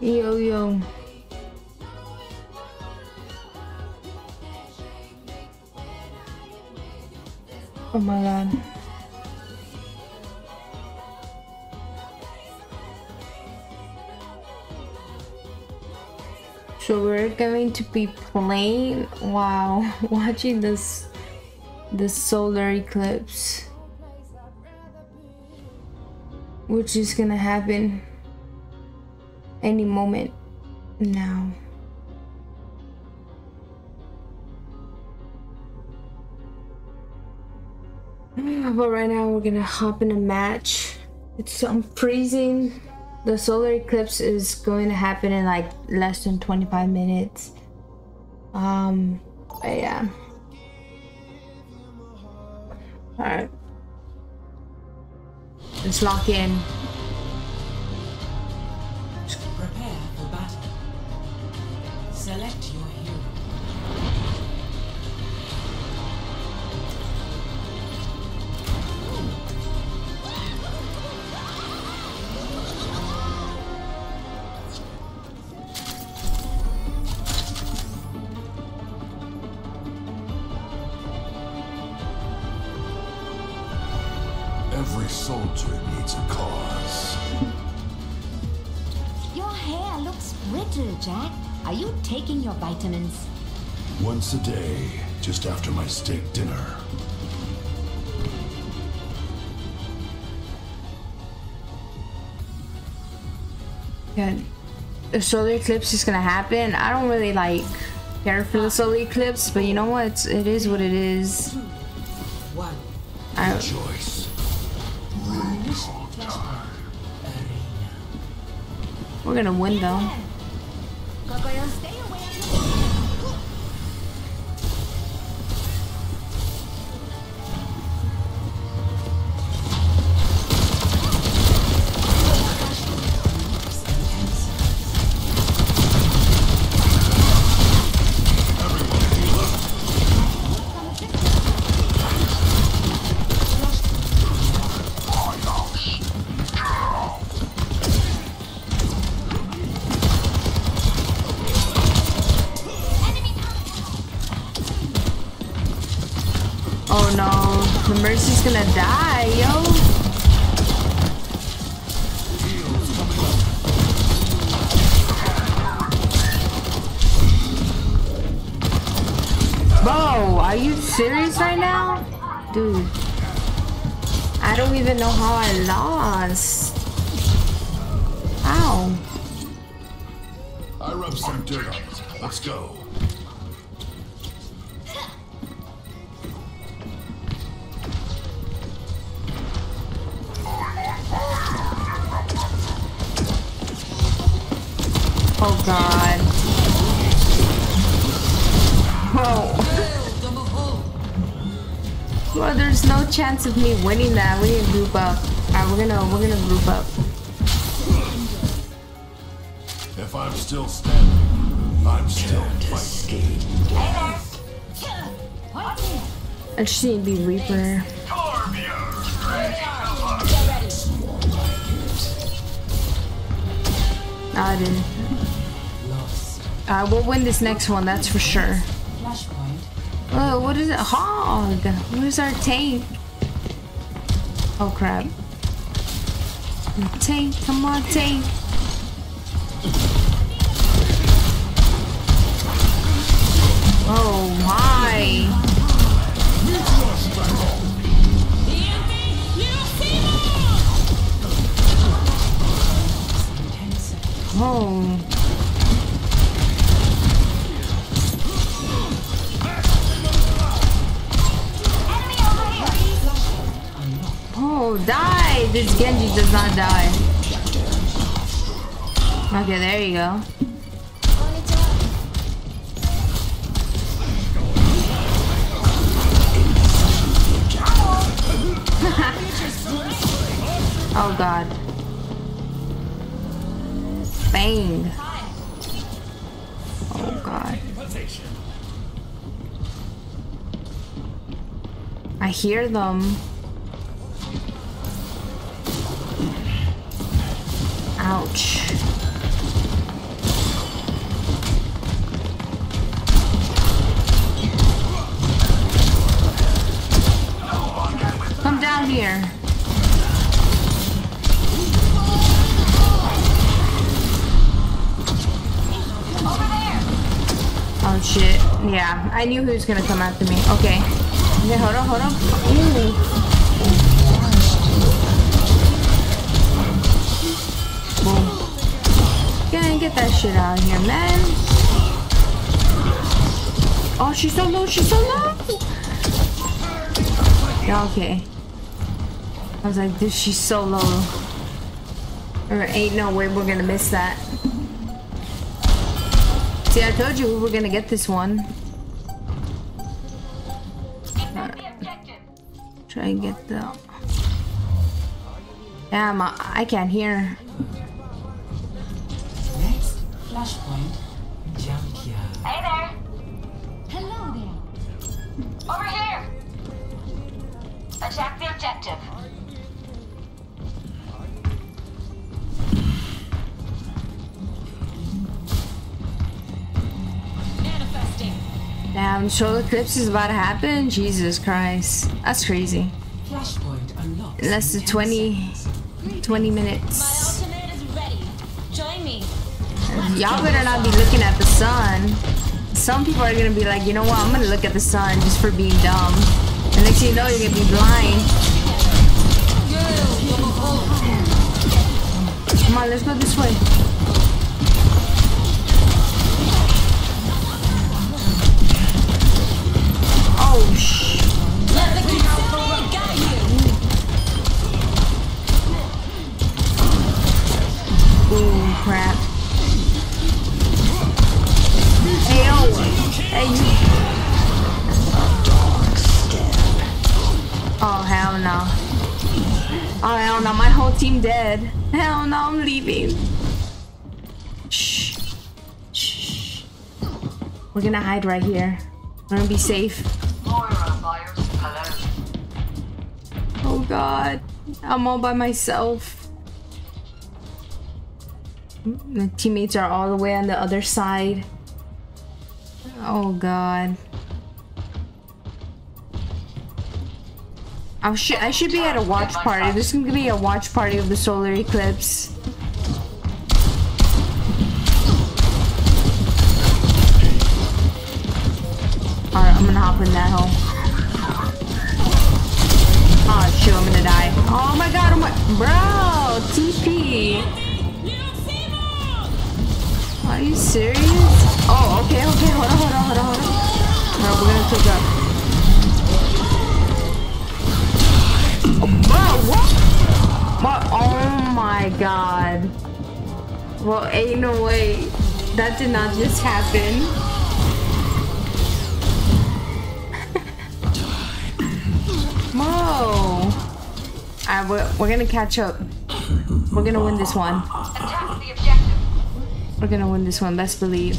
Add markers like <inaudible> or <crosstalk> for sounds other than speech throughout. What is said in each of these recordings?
Yo, yo. Oh my god. So we're going to be playing wow <laughs> watching this the solar eclipse which is gonna happen any moment now. <sighs> But right now we're gonna hop in a match. It's I'm freezing. The solar eclipse is going to happen in like less than 25 minutes. Um, but yeah. Alright. Let's lock in. Once a day, just after my steak dinner. Yeah. The solar eclipse is gonna happen. I don't really like care for the solar eclipse, but you know what? It's, it is what it is. One. I, Choice. we're gonna win though. Even know how I lost. Ow. I rub some dirt on it. Let's go. Chance of me winning that. We need to group up. Alright, we're gonna we're gonna group up. If I'm still standing, I'm still fighting. I just need to be Reaper. I didn't. Lost. Uh, we'll win this next one, that's for sure. Oh, what is it? Hog! Where's our tank? Oh crap. Tank, come on, tank. Oh my. Oh. Die! This Genji does not die. Okay, there you go. <laughs> oh god. Bang. Oh god. I hear them. I knew he was gonna come after me. Okay. Okay, hold on, hold on. Ooh. Boom. Gonna get that shit out of here, man. Oh, she's so low, she's so low. Yeah, okay. I was like, this she's so low. There ain't no way we're gonna miss that. See, I told you we were gonna get this one. Try and get the. Damn, I, I can't hear. Next flashpoint, junkyard. Hey there! Hello there. Over here! Attack the objective. Um, Damn, solar eclipse is about to happen? Jesus Christ. That's crazy. Flashpoint unlocked. Less than 10 20, 20 minutes. ultimate is ready. Join me. Y'all better not be looking at the sun. Some people are gonna be like, you know what, I'm gonna look at the sun just for being dumb. And next thing you know, you're gonna be blind. Come on, let's go this way. Whole team dead. Hell no, I'm leaving. Shh. Shh. We're gonna hide right here. We're gonna be safe. Oh, God. I'm all by myself. My teammates are all the way on the other side. Oh god. I should I should be at a watch party. This is gonna be a watch party of the solar eclipse. Alright, I'm gonna hop in that hole. Oh shoot, I'm gonna die. Oh my god, oh my bro, TP. Are you serious? Oh, okay, okay, hold on, hold on, hold on, hold on. Alright, we're gonna take up. Oh? Oh my god. Well, ain't no way. That did not just happen. <laughs> Whoa. Alright, we're, we're gonna catch up. We're gonna win this one. Attack the objective. We're gonna win this one, best believe.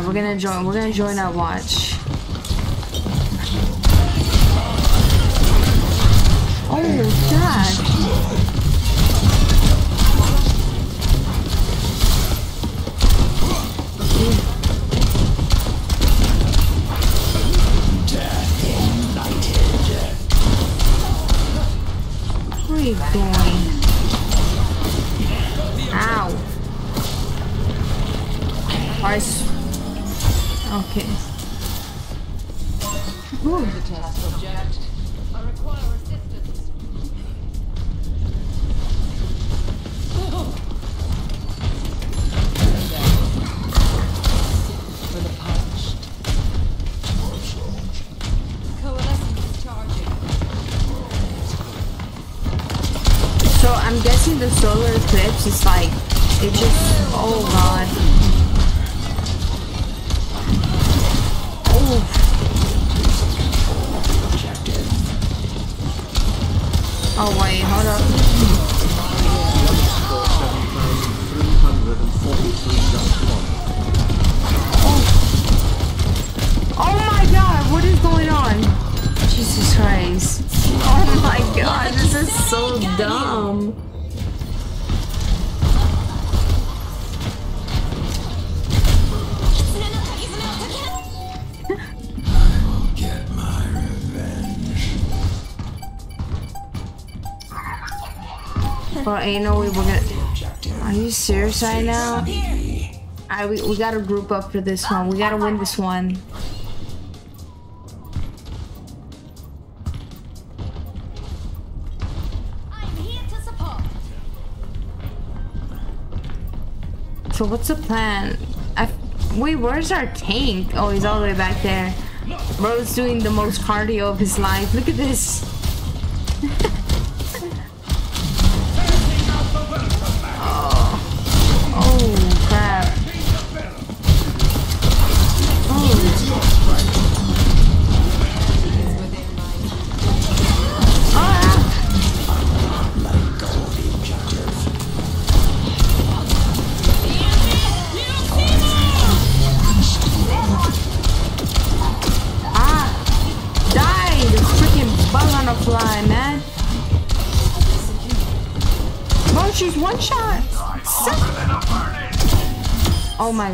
Alright, we're gonna join we're gonna join our watch. Right now? I we, we gotta group up for this one. We gotta win this one. I'm here to support. So what's the plan? I, wait, where's our tank? Oh, he's all the way back there. Bro's doing the most cardio of his life. Look at this.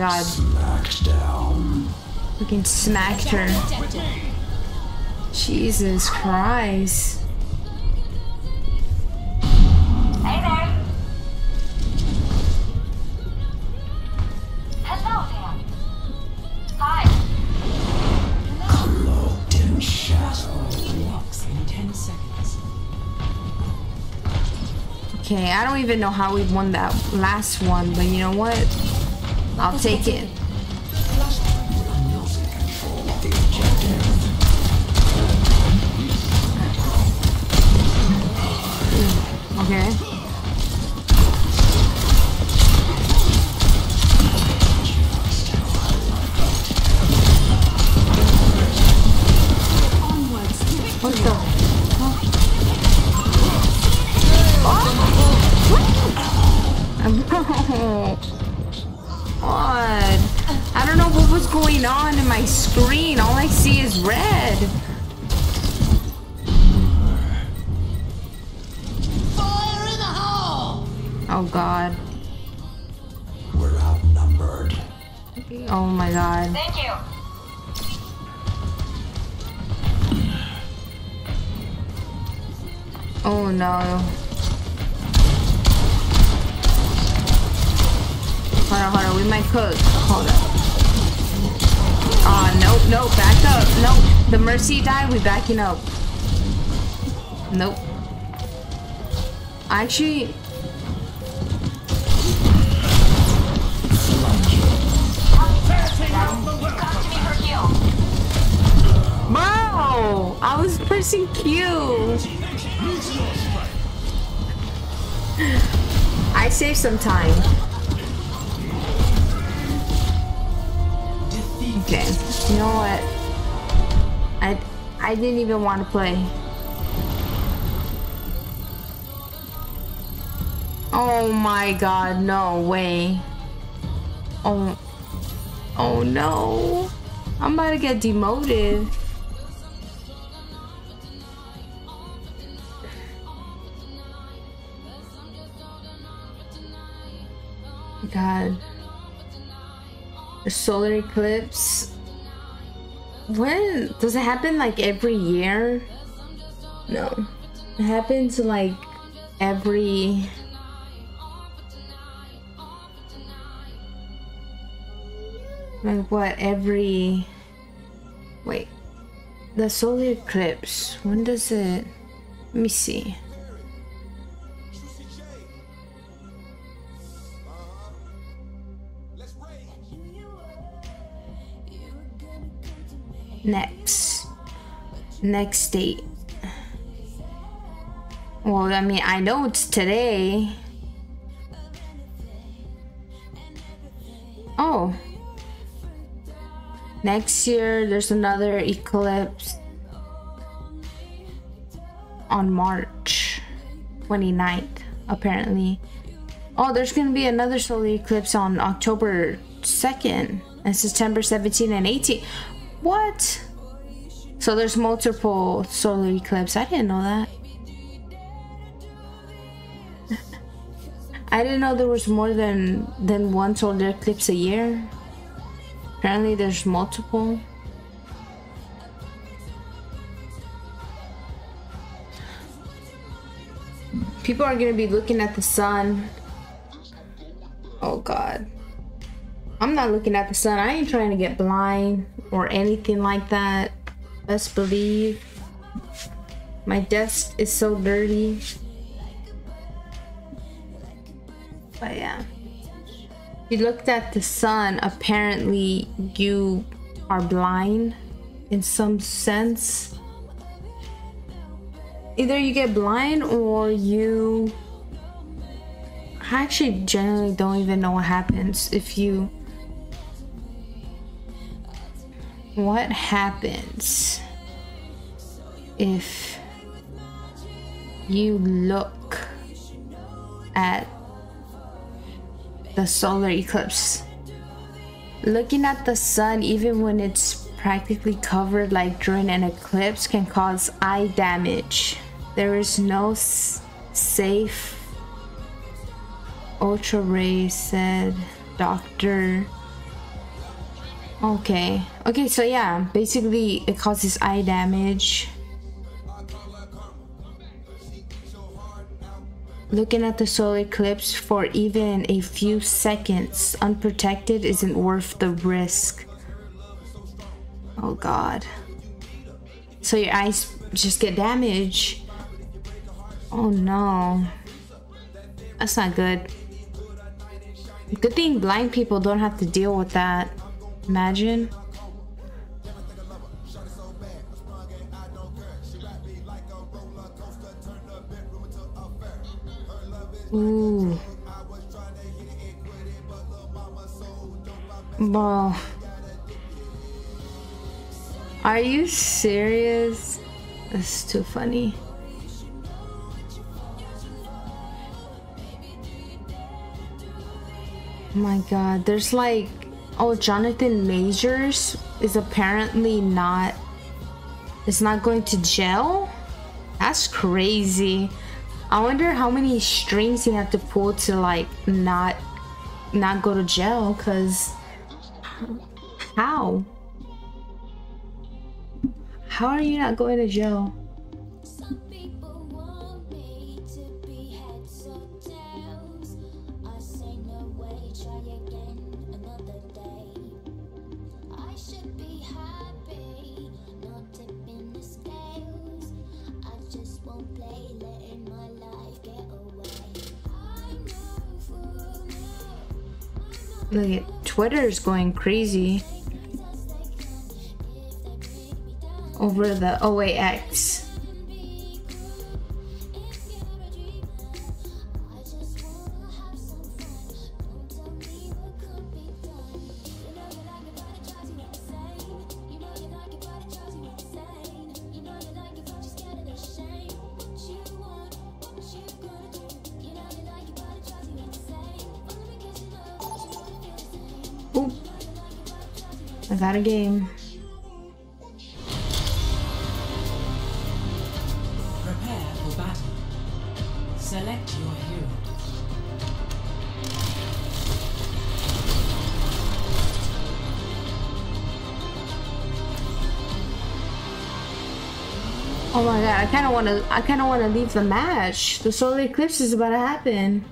My god. Freaking smacked her. Jesus Christ. Hey there. Hello there. Hi. Locks in 10 seconds. Okay, I don't even know how we won that last one, but you know what? I'll take it. Okay. Mercy died. We backing up. Nope. Actually, bro, I was pressing Q. I saved some time. Okay, you know what? I didn't even want to play. Oh my god, no way. Oh, oh no. I'm about to get demoted. God. Solar eclipse. When does it happen like every year? No. It happens like every like what every wait the solar eclipse when does it let me see next next date well i mean i know it's today. Oh. Next year there's another eclipse on march 29th apparently. Oh there's gonna be another solar eclipse on october 2nd and september 17 and 18 what? So there's multiple solar eclipse. I didn't know that. I didn't know there was more than than one solar eclipse a year. Apparently there's multiple. People are gonna be looking at the sun. Oh god. I'm not looking at the sun. I ain't trying to get blind or anything like that. Best believe. My desk is so dirty. But yeah. You looked at the sun, apparently you are blind in some sense. Either you get blind or you I actually generally don't even know what happens if you what happens if you look at the solar eclipse? Looking at the sun even when it's practically covered like during an eclipse can cause eye damage. There is no safe ultra ray said doctor okay. Okay so yeah basically it causes eye damage. Looking at the solar eclipse for even a few seconds unprotected isn't worth the risk. Oh god. So your eyes just get damaged? Oh no. That's not good. Good thing blind people don't have to deal with that imagine Ooh. Bro. Are you serious? That's too funny. Oh my god, there's like oh Jonathan Majors is apparently not is not going to jail? That's crazy. I wonder how many strings you have to pull to like not not go to jail cuz how? How are you not going to jail? Look at Twitter's going crazy over the OAX. Got a game. Prepare for battle. Select your hero. Oh my god, I kind of want to. I kind of want to leave the match. The solar eclipse is about to happen.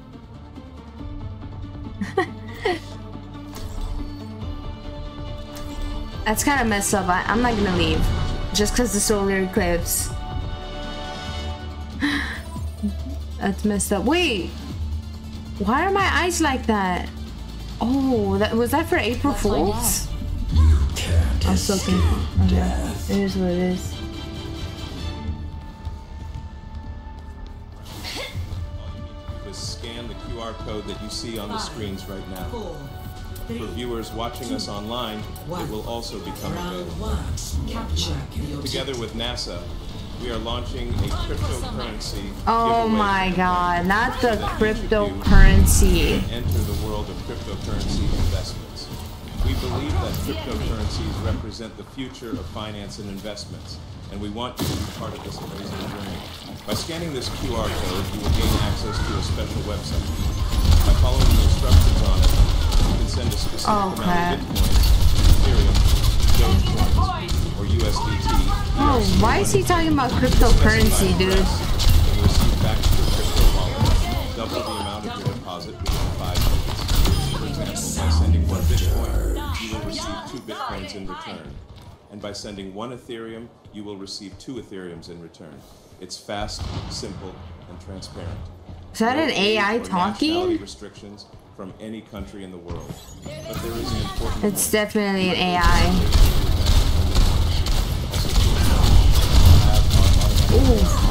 That's kind of messed up. I, I'm not gonna leave just because the solar eclipse. <gasps> That's messed up. Wait, why are my eyes like that? Oh, that was that for April Let's find Fools? I'm so confused. Okay. It is what it is. is scan the QR code that you see on the screens right now. Four, For viewers watching us online, it will also become available. one. Capture your Together with NASA, we are launching a cryptocurrency Oh my god, not the that each of you cryptocurrency. can Enter the world of cryptocurrency investments. We believe that cryptocurrencies represent the future of finance and investments, and we want you to be part of this amazing journey. By scanning this QR code, you will gain access to a special website. By following the instructions on it, you can send a specific Oh, amount crap. of bitcoins, Ethereum, Dogecoin, or USDT. Oh, why is he talking about cryptocurrency, dude? And receive back to your crypto wallet double the amount of your deposit within five minutes. For example, by sending one Bitcoin, you will receive two Bitcoins in return. And by sending one Ethereum, you will receive two Ethereums in return. It's fast, simple, and transparent. Is that an No age AI talking? restrictions from any country in the world. But there is an important It's definitely an AI. Ooh.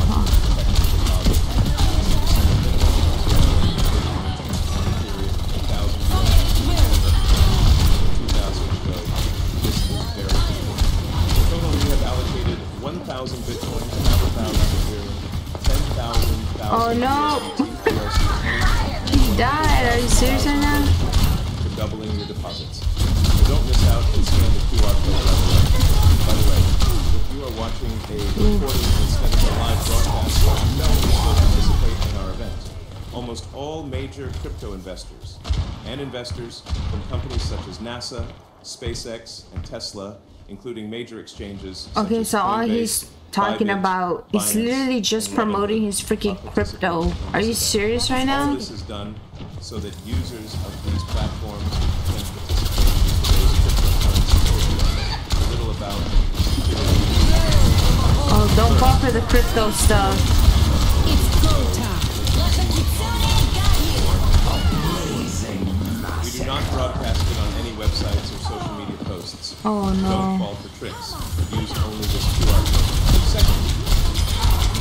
NASA, SpaceX, and Tesla, including major exchanges. Okay, so all he's talking Bybit, about is literally just promoting his freaking crypto. Are you serious right All now? this is done so that users of these platforms can participate in today's cryptocurrency. Little about Oh, don't fall for the crypto stuff. Do not broadcast it on any websites or social media posts. Oh no. Don't fall for tricks. Use only this QR code. Second,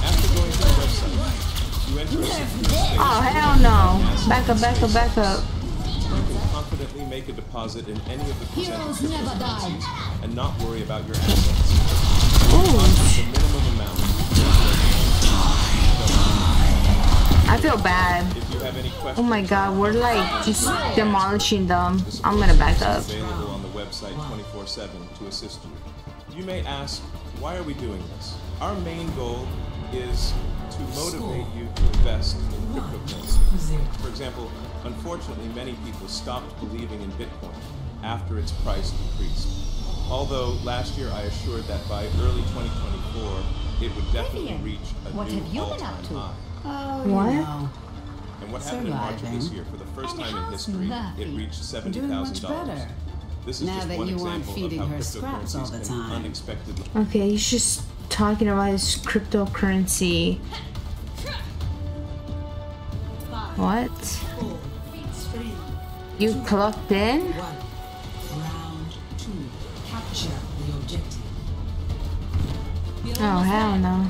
after going to the website, you enter a secure space. Oh hell no. Back up, back up, back up. You can confidently make a deposit in any of the presented Heroes never die. cryptocurrencies and not worry about your assets. Ooh. I feel bad. If you have any questions, Oh my god, we're like just demolishing them. I'm gonna back up. available on the website 24/7 to assist you. You may ask, why are we doing this? Our main goal is to motivate you to invest in cryptocurrency. For example, unfortunately, many people stopped believing in Bitcoin after its price decreased. Although last year I assured that by early 2024 it would definitely reach a what new have you been all-time up to? high. Oh, What? you know. And what happened in March of this year? For the first And time in history, it reached seventy Doing much thousand dollars. better. This is Now just that one you aren't example feeding of how her scraps all the cryptocurrencies can time. unexpectedly. Okay, he's just talking about his cryptocurrency. What? You clocked in? one. Round two. Capture the objective. Oh hell no.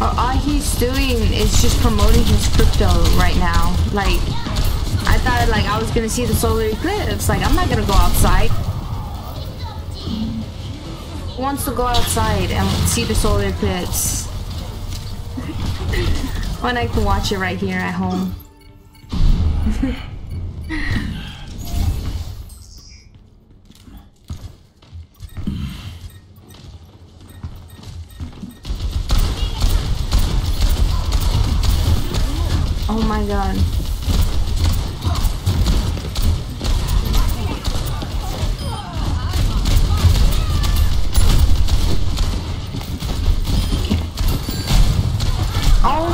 All he's doing is just promoting his crypto right now. Like, I thought like I was gonna see the solar eclipse. Like, I'm not gonna go outside. Who wants to go outside and see the solar eclipse? <laughs> when I can watch it right here at home. <laughs> Oh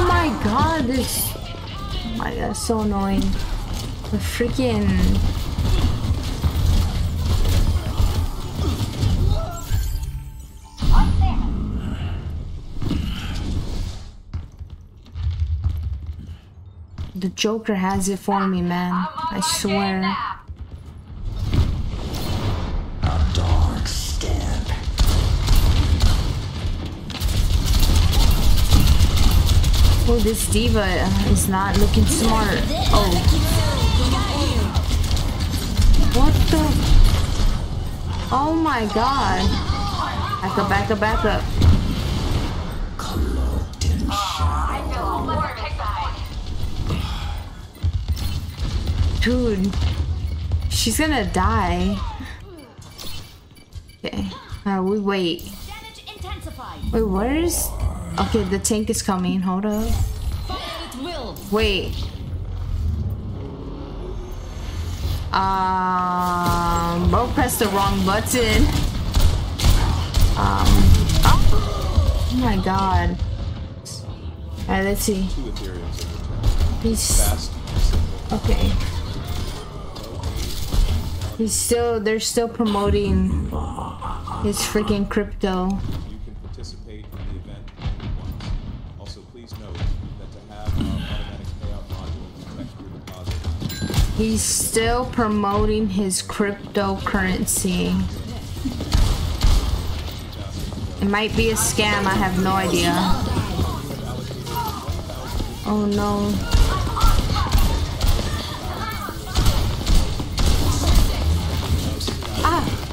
my god, this. Oh my god, so annoying. The freaking. Joker has it for me, man. I swear. A dark step. Oh, this D.Va is not looking smart. Oh. What the? Oh my god. Back up, back up, back up. Dude. She's gonna die. Okay. Uh, we wait. Wait, where's... Okay, the tank is coming. Hold up. Fire at will. Wait. Um, bro pressed the wrong button. Um, oh, oh my god. Alright, let's see. Two Ethereums in return. He's okay. He's still, they're still promoting his freaking crypto. You can participate in the event once. Also, please note that to have uh, automatic payout module your deposit, He's still promoting his cryptocurrency. It might be a scam, I have no idea. Oh no.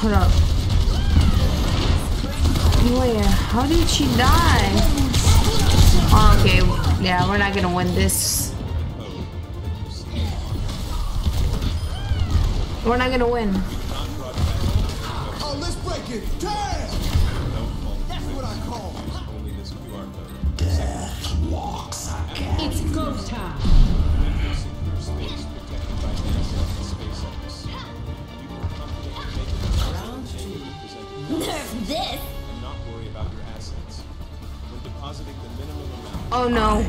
Hold up. Wait, how did she die? Oh, okay, yeah, we're not gonna win this. We're not gonna win. Oh, let's break it. Damn! That's what I call. use only this QR code. Walks again. It's go time. Oh no.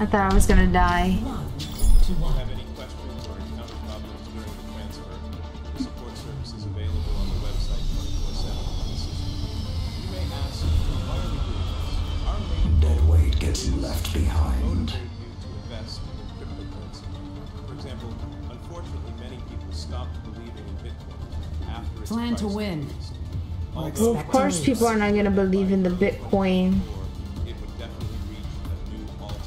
I thought I was gonna die. Well, of course people are not gonna believe in the Bitcoin. it would definitely reach a new all-time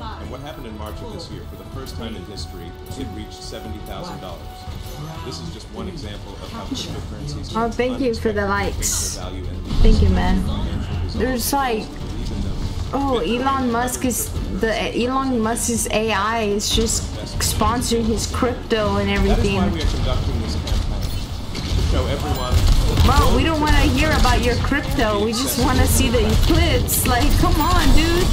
high. And what happened in March of this year? For the first time in history, it reached $70,000. This is just one example of how cryptocurrencies Oh, thank you for the likes. change their value and lead Thank you, man. financial results. There's like Believe in them. Oh, Elon Musk is the Elon Musk's AI is just sponsoring his crypto and That is why everything. we are conducting this campaign. To show everyone Bro, we don't want to hear about your crypto. We just want to see the eclipse. Like, come on, dude.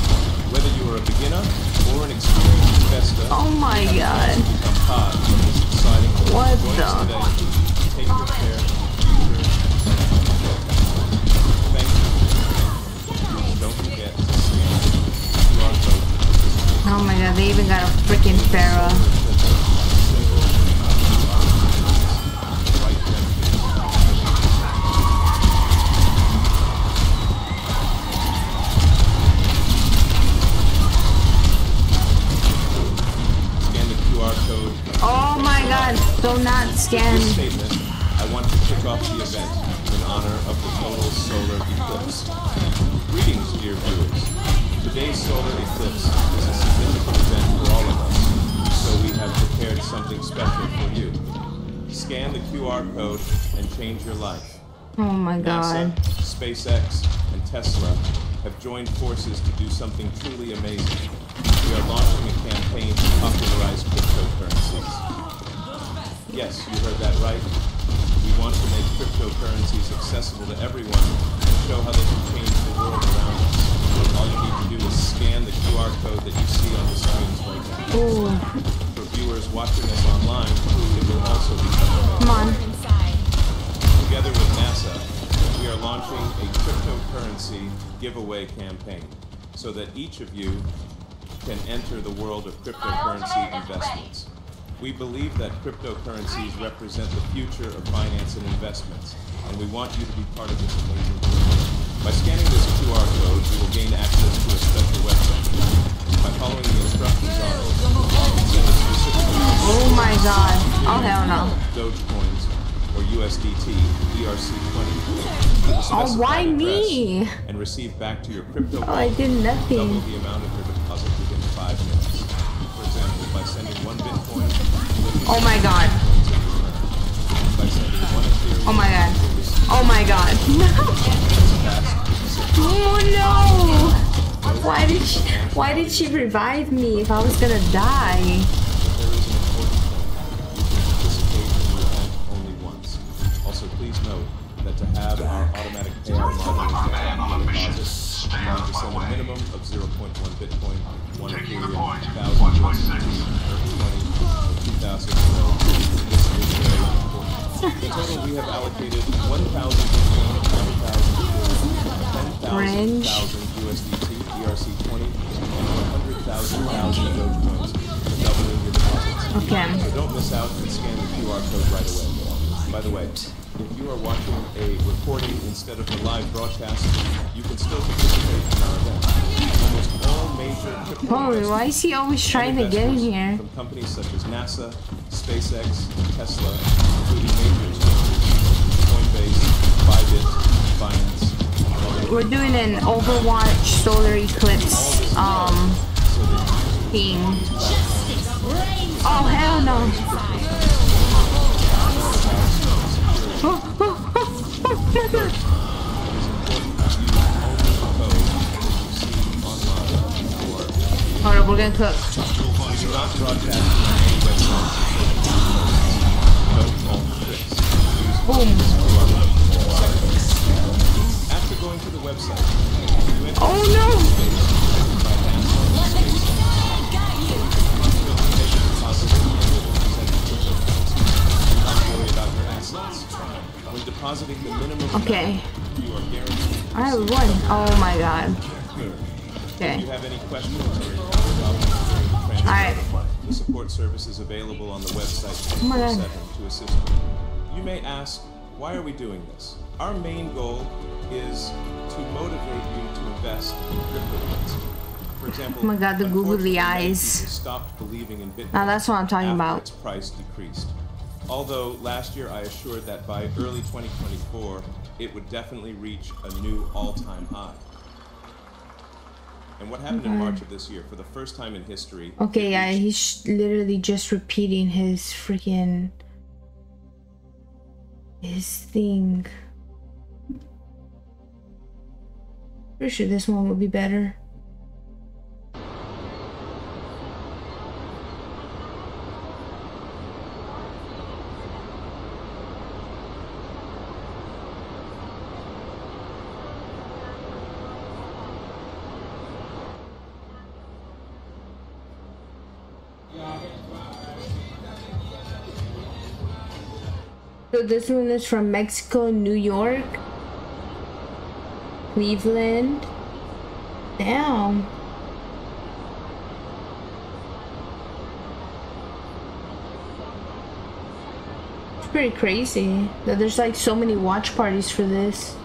whether you are a beginner or an experienced investor. Oh my god. Become part of this exciting. What the- us today. Take your share. Thank you. Don't forget to scan the QR code. Oh my god, they even got a freaking pharaoh. Do not scan. This statement, I want to kick off the event in honor of the total solar eclipse. Greetings, dear viewers. Today's solar eclipse is a significant event for all of us, so we have prepared something special for you. Scan the QR code and change your life. Oh my god. NASA, god. SpaceX, and Tesla have joined forces to do something truly amazing. We are launching a campaign to popularize cryptocurrencies. Yes, you heard that right. We want to make cryptocurrencies accessible to everyone and show how they can change the world around us. All you need to do is scan the QR code that you see on the screens right now. Ooh, For viewers watching us online, it will also be come on. Together with NASA, we are launching a cryptocurrency giveaway campaign so that each of you can enter the world of cryptocurrency investments. We believe that cryptocurrencies represent the future of finance and investments, and we want you to be part of this amazing journey. By scanning this QR code, you will gain access to a special website. By following the instructions on it, you can send a specific amount Oh my god. Oh hell no. Dogecoins or USDT ERC20 Oh, why me? and receive back to your crypto Oh, I wallet did double nothing. the amount of your deposit within five minutes. For example, by sending one Bitcoin, Oh my god. by sending one Ethereum, Oh my god. Oh my god. Oh <laughs> no. Oh no. Why did she why did she revive me if I was gonna die? there is an important point. You can participate in the event only once. Also, please note that to have our automatic payout model deposit, you to a minimum of 0.1 Bitcoin, 1 Ethereum, 1,000 USDT, or 20, or 2,000 Euro. This is very important. In total, we have allocated 1,000 Bitcoin, 1,000 Ethereum, 10,000 USDT, ERC20, and 100,000 thousand Dogecoins, doubling your deposits. Okay. So don't miss out and scan the QR code right away. By the way, if you are watching a recording instead of the live broadcast, you can still participate in our event. Almost all major Holy, why is he always trying to get in here? From companies such as NASA, SpaceX, Tesla, including major exchanges, Coinbase, Bybit, Binance. We're doing an Overwatch solar eclipse um thing. Oh hell no. Hold up, we're gonna for tricks. Use Boom. After going to the website, Oh no! Okay. I have one. Oh my god. Clear. If you have any questions or encounter problems the support service is available on the website Oh 24/7 to assist you. You may ask, why are we doing this? Our main goal is to motivate you to invest in cryptocurrency. For oh example, Oh my God, the googly eyes. stopped believing in Bitcoin Now that's what I'm talking about. its price decreased. Although last year I assured that by early 2024 it would definitely reach a new all-time high. And what happened in March of this year, for the first time in history, Okay, yeah, he's literally just repeating his freaking his thing. Pretty sure this one would be better. So this one is from Mexico, New York, Cleveland. Damn. It's pretty crazy that there's like so many watch parties for this.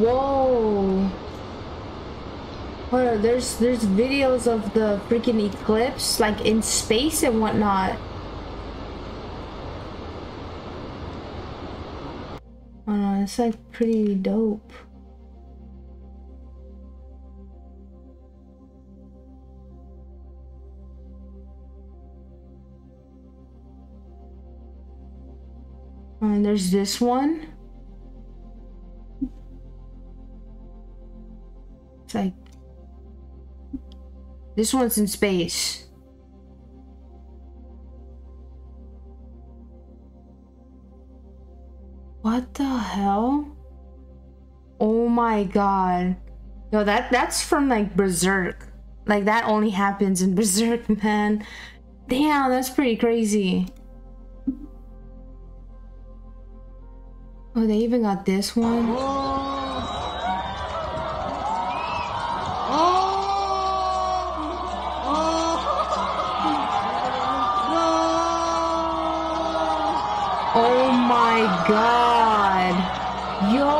Whoa. Hold on, there's there's videos of the freaking eclipse like in space and whatnot. No, it's like pretty dope. And there's this one. It's like this one's in space. What the hell? Oh my god. Yo, that that's from like Berserk. Like that only happens in <laughs> Berserk, man. Damn, that's pretty crazy. Oh, they even got this one. Oh. God. Yo.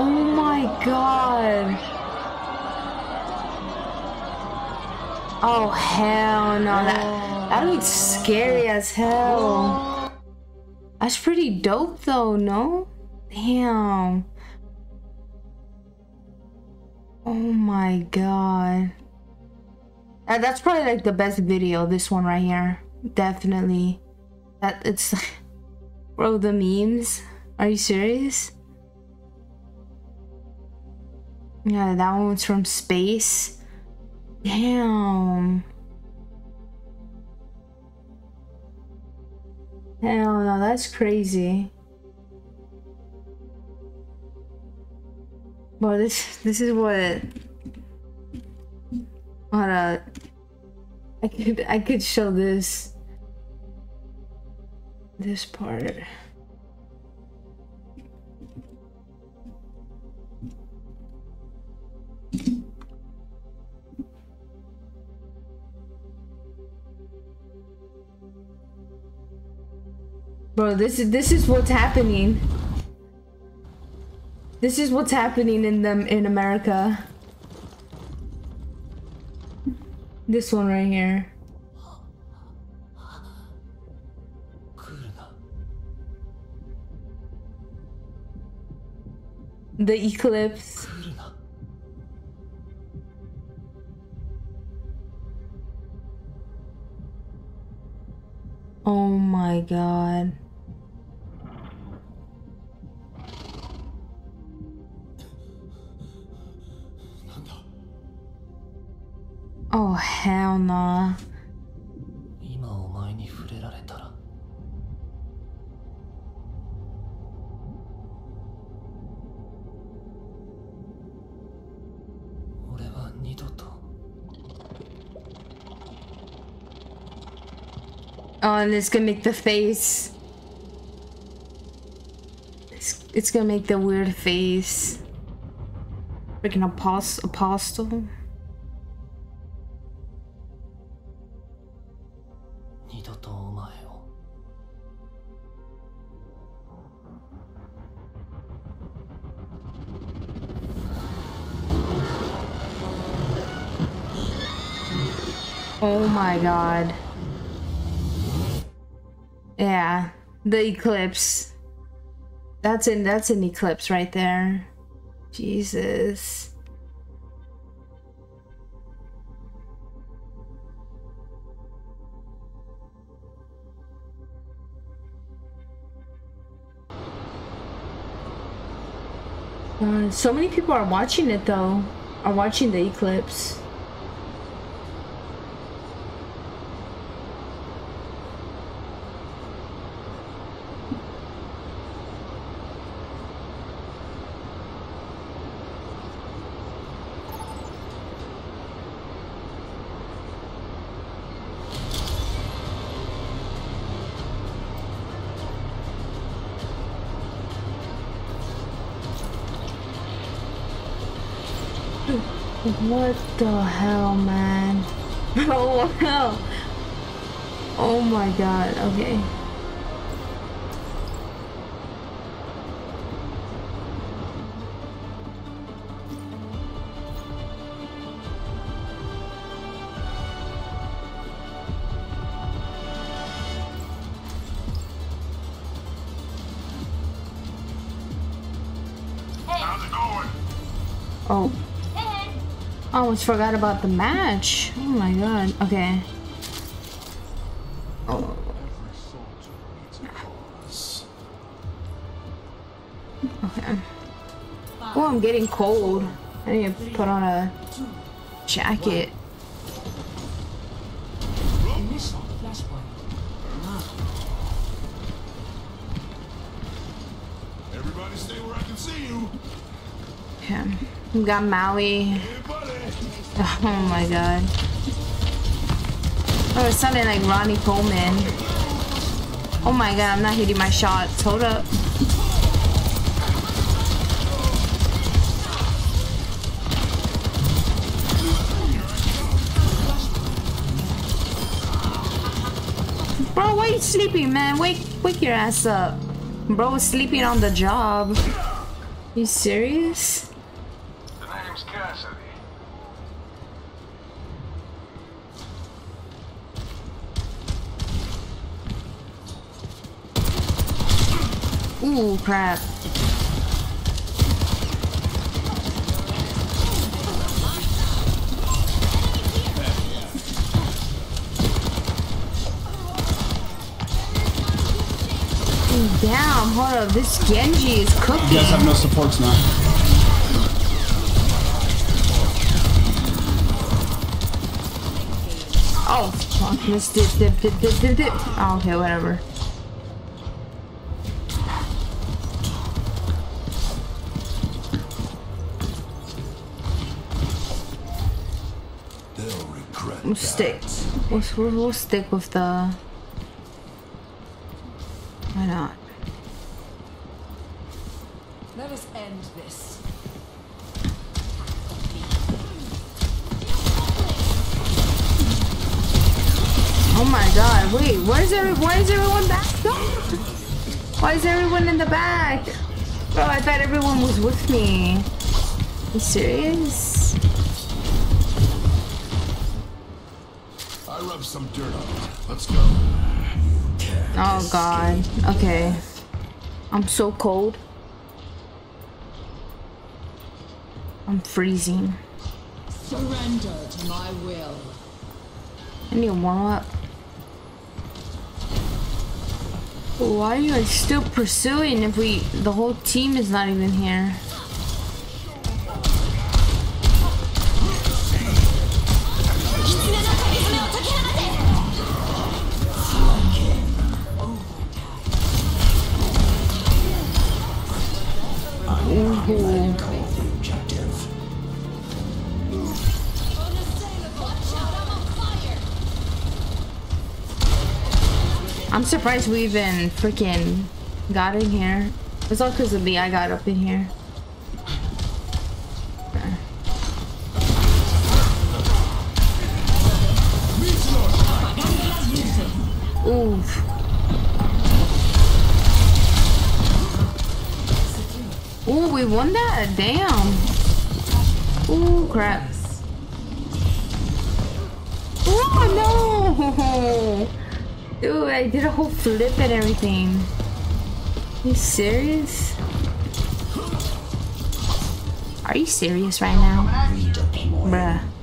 Oh my god. Oh hell no. That that looks scary as hell. That's pretty dope though, no? Damn. Oh my god. That's probably like the best video, this one right here. Definitely. That it's <laughs> bro the memes. Are you serious? Yeah, that one was from space. Damn. Hell no, that's crazy. Well, this this is what what uh I could I could show this this part. Bro, this is this is what's happening. This is what's happening in them in America. This one right here. The eclipse. Oh my god. Oh hell nah. Oh, and it's gonna make the face. It's, it's gonna make the weird face. Freaking apost apostle. Oh my god. Yeah, the eclipse. That's an that's an eclipse right there. Jesus. Uh, so many people are watching it though. Are watching the eclipse. My god, okay. How's it going? Oh. Almost forgot about the match. Oh my god. Okay. I'm getting cold. I need to put on a jacket. Everybody stay where I can see you. Okay. We got Mauga. Oh my god. Oh, it sounded like Ronnie Coleman. Oh my god, I'm not hitting my shots. Hold up. Bro, sleeping, man? Wake, wake your ass up. Bro was sleeping on the job. You serious? The name's Cassidy. Ooh, crap. Damn, hold up. This Genji is cooking. You guys have no supports now. Oh, fuck. Missed it. Dip, dip, dip, dip, dip. Oh, okay, whatever. They'll regret We'll stick. We'll, we'll, we'll stick with the. Why not? Oh my god, wait, where's every why is everyone back? Why is everyone in the back? Bro, I thought everyone was with me. You serious? I rubbed some dirt on it. Let's go. Oh god. Okay. I'm so cold. I'm freezing. Surrender to my will. I need to warm up. Why are you guys still pursuing if we the whole team is not even here? Ooh. I'm surprised we even freaking got in here. It's all because of me. I got up in here. Oof. Ooh, we won that? Damn. Ooh, crap. Oh, no! <laughs> Dude, I did a whole flip and everything. you serious? Are you serious right now? Bruh.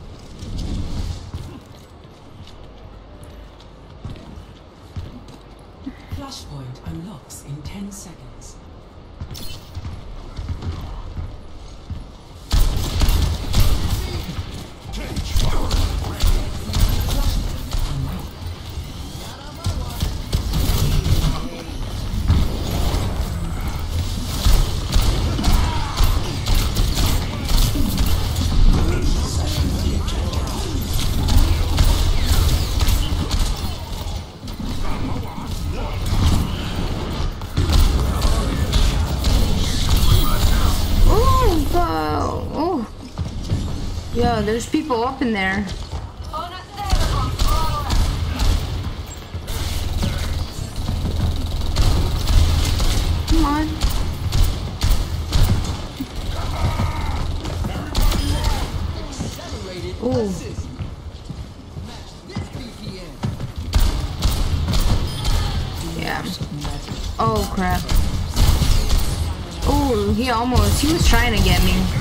Yo, there's people up in there. Come on. Ooh. Yeah. Oh crap. Oh, he almost, he was trying to get me.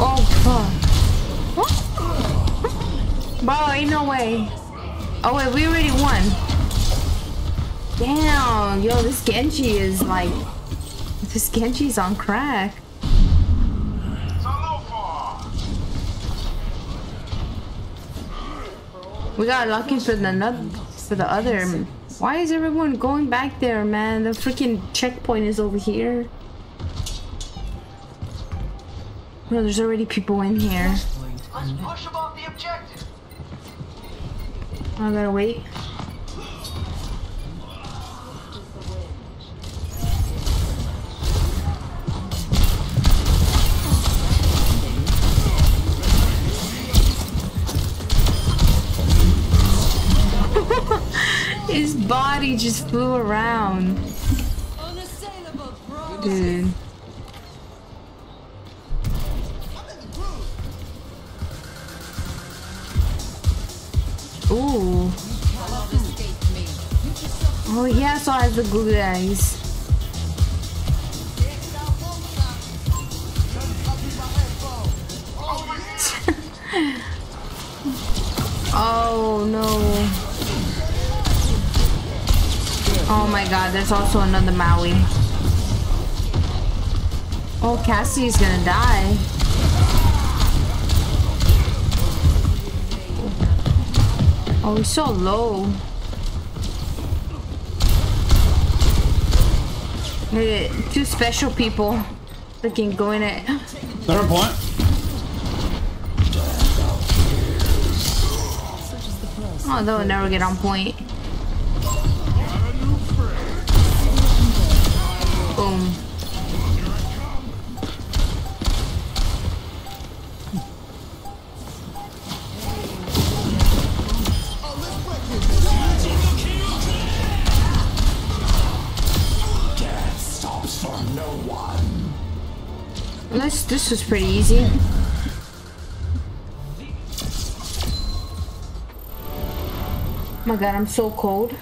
Oh fuck. What? Bro, ain't no way. Oh wait, we already won. Damn, yo, this Genji is like this Genji's on crack. We got lucky for the for the other. Why is everyone going back there, man? The freaking checkpoint is over here. No, there's already people in here. Let's push them the objective. I gotta wait. Body just flew around. Dude. Ooh. Oh yeah, so I have the glue eyes. <laughs> oh no. Oh my god, there's also another Mauga. Oh, Cassie's gonna die. Oh, he's so low. Hey, Two special people freaking going at. Third point. Oh, they'll never get on point. Boom. This this was pretty easy. Oh my god, I'm so cold.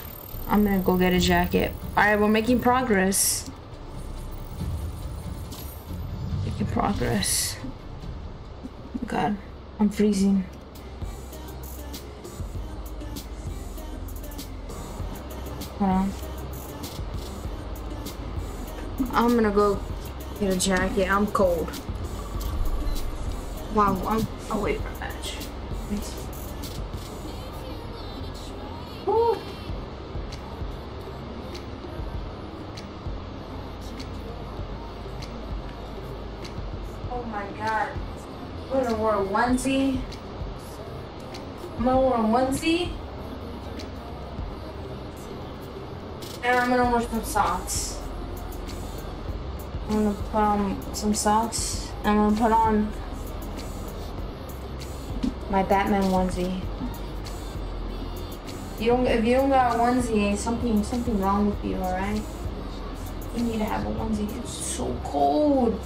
I'm gonna go get a jacket. Alright, we're making progress. Progress. Oh god, I'm freezing. Hold on. I'm gonna go get a jacket. I'm cold. Wow, I'm. I'll wait for a match. Thanks. Onesie. I'm gonna wear a onesie. And I'm gonna wear some socks. I'm gonna put on some socks. And I'm gonna put on my Batman onesie. You don't if you don't got a onesie, something something wrong with you, alright? You need to have a onesie. It's so cold.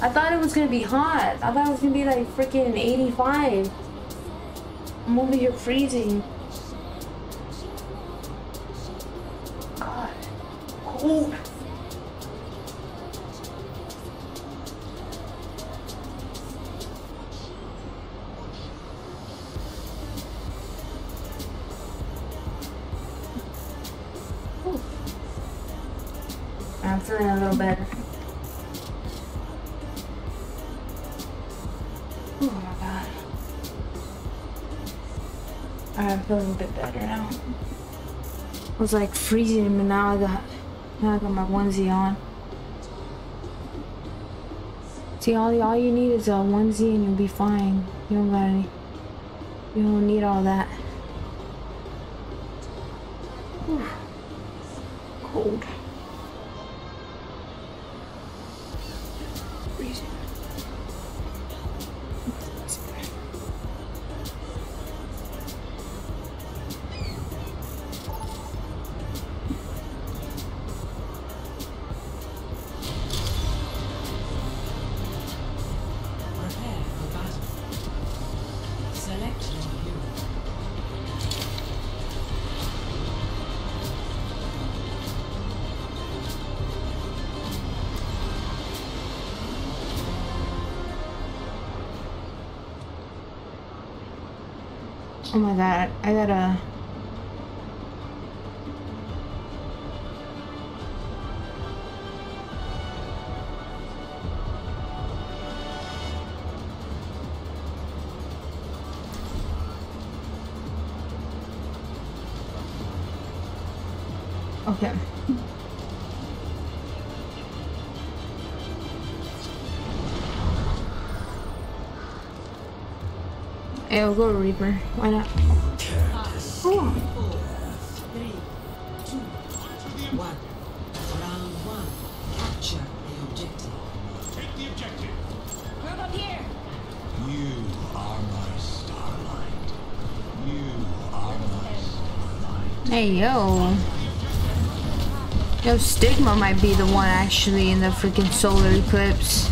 I thought it was gonna be hot. I thought it was gonna be like freaking 85. I'm over here freezing. God. Cold. I was like freezing but now I got now I got my onesie on. See all all you need is a onesie and you'll be fine. You don't got any you don't need all that. Oh my god, I gotta. Are my starlight. You are my starlight. Hey, yo. Yo, Sigma might be the one actually in the freaking solar eclipse.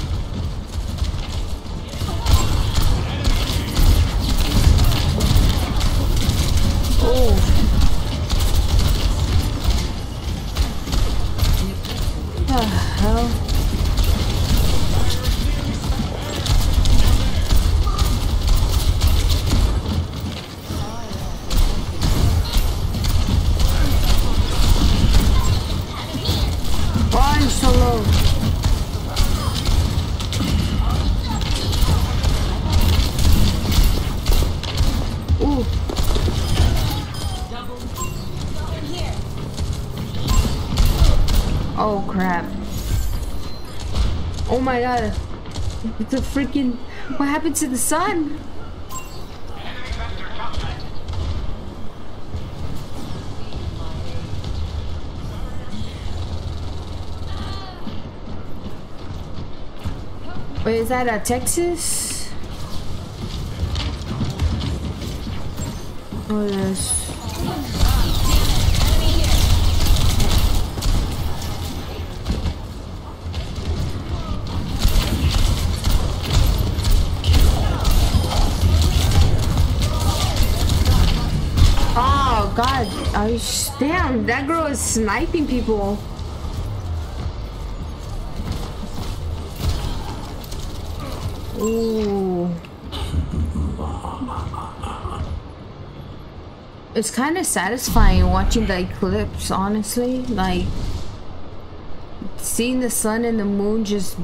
Freaking. What happened to the sun? Wait, is that a Texas? Oh, yes. Damn, that girl is sniping people. Ooh. It's kind of satisfying watching the eclipse, honestly. Like, seeing the sun and the moon just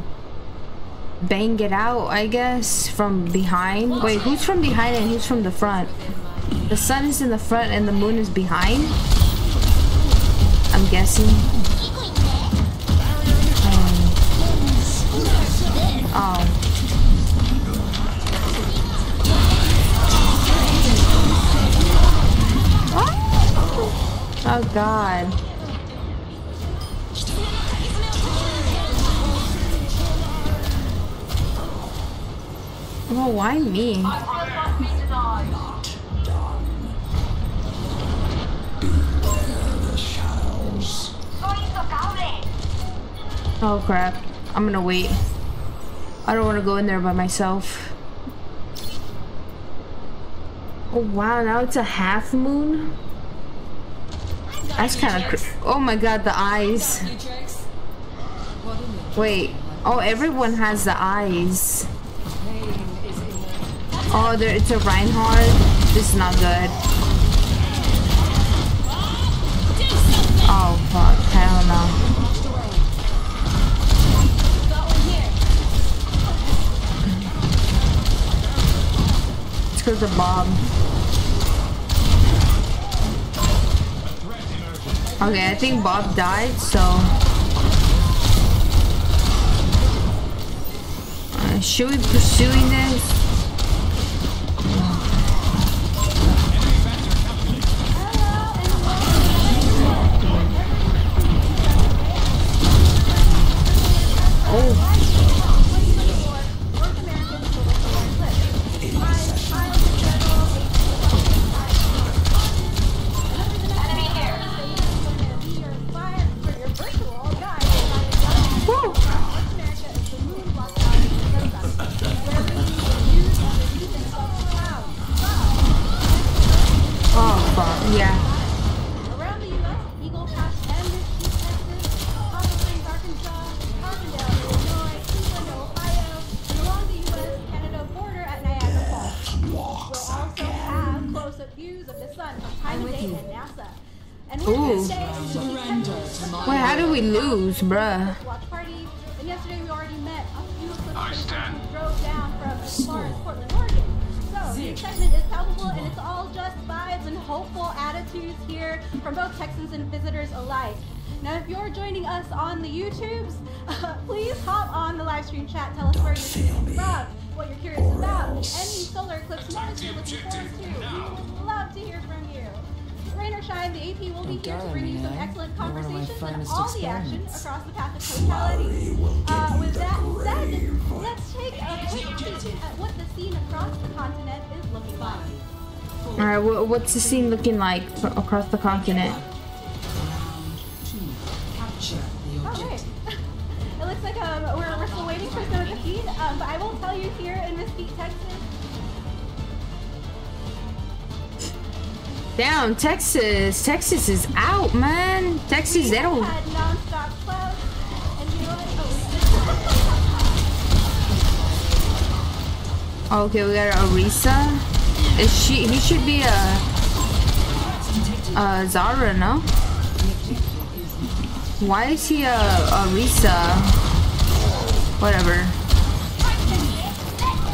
bang it out, I guess, from behind. Wait, who's from behind and who's from the front? The sun is in the front and the moon is behind? I'm guessing. Um, oh. Oh god. Oh, why me? Oh crap. I'm gonna wait. I don't want to go in there by myself. Oh wow, now it's a half moon? That's kind of Oh my god, the eyes. Wait. Oh, everyone has the eyes. Oh, there, it's a Reinhardt. This is not good. Oh, fuck. Hell no. Because of Bob. Okay, I think Bob died, so... Should we pursuing this? Eclipse Chasers who drove down from as far as Portland, Oregon. So the excitement is palpable and it's all just vibes and hopeful attitudes here from both Texans and visitors alike. Now, if you're joining us on the YouTubes, <laughs> please hop on the live stream chat. Tell us where you're from, what you're curious about, any solar eclipse moments you're looking forward to. We would love to hear from you. Rain or shine, the AP will be here to bring you some excellent One conversations and all the action across the path of totality. Uh, with that said, let's take a quick peek at what the scene across the continent is looking like. All right, wha- what's the scene looking like across the continent? Capture the Okay. objective. it looks like um, we're, we're still waiting for some of the feed, um, but I will tell you here in Mesquite, Texas, Damn, Texas. Texas is out, man. Texas, they don't. had nonstop clouds, and you know what? Oh, Okay, we got Arisa. Is she? He should be a. Uh, Zarya, no? Why is he a Arisa? Whatever.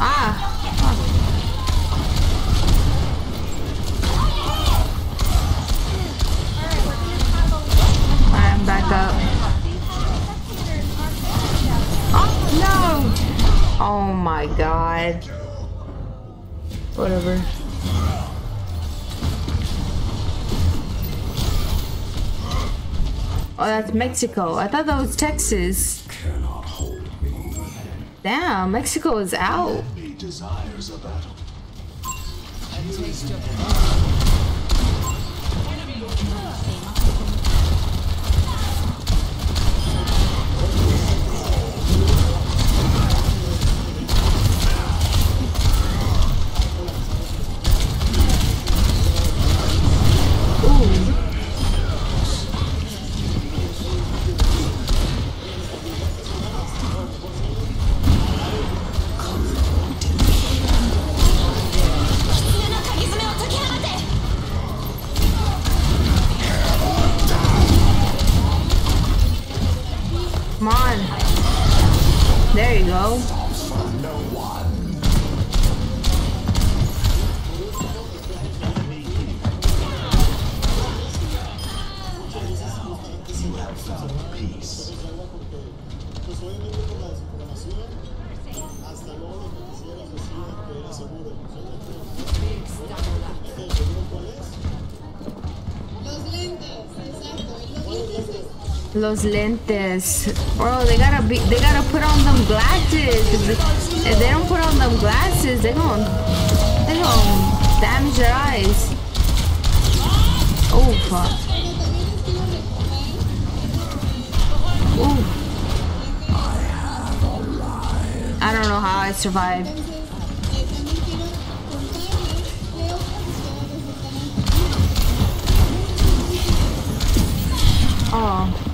Ah. Oh! My god. Whatever. Oh, that's Mexico. I thought that was Texas. Damn, Mexico is out. Los lentes. Bro, they gotta be they gotta put on them glasses. If they don't put on them glasses, they gon' they gon' damage their eyes. Oh fuck. Ooh. I don't know how I survived. Oh. Oh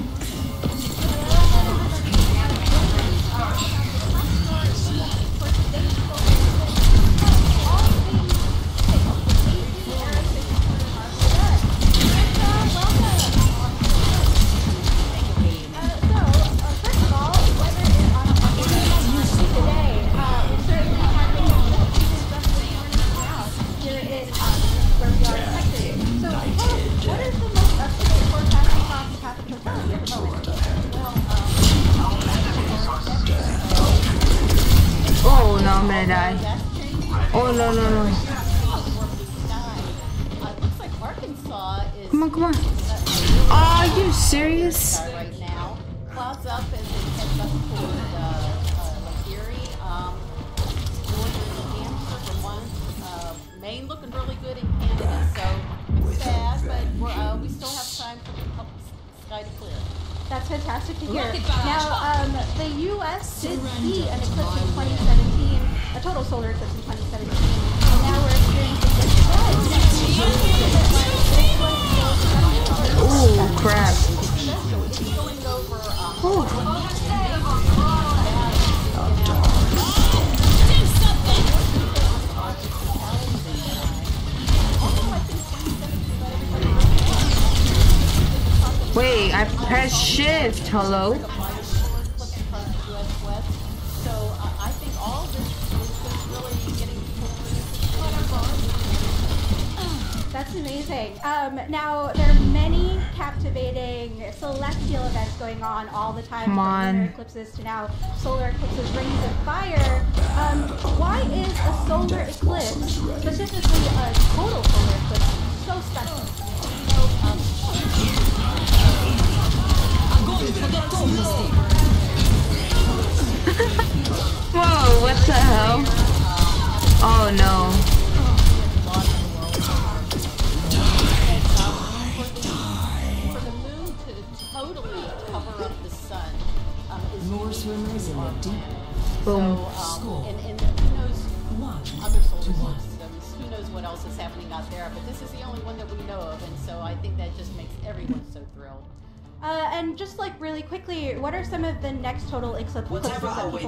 Hello.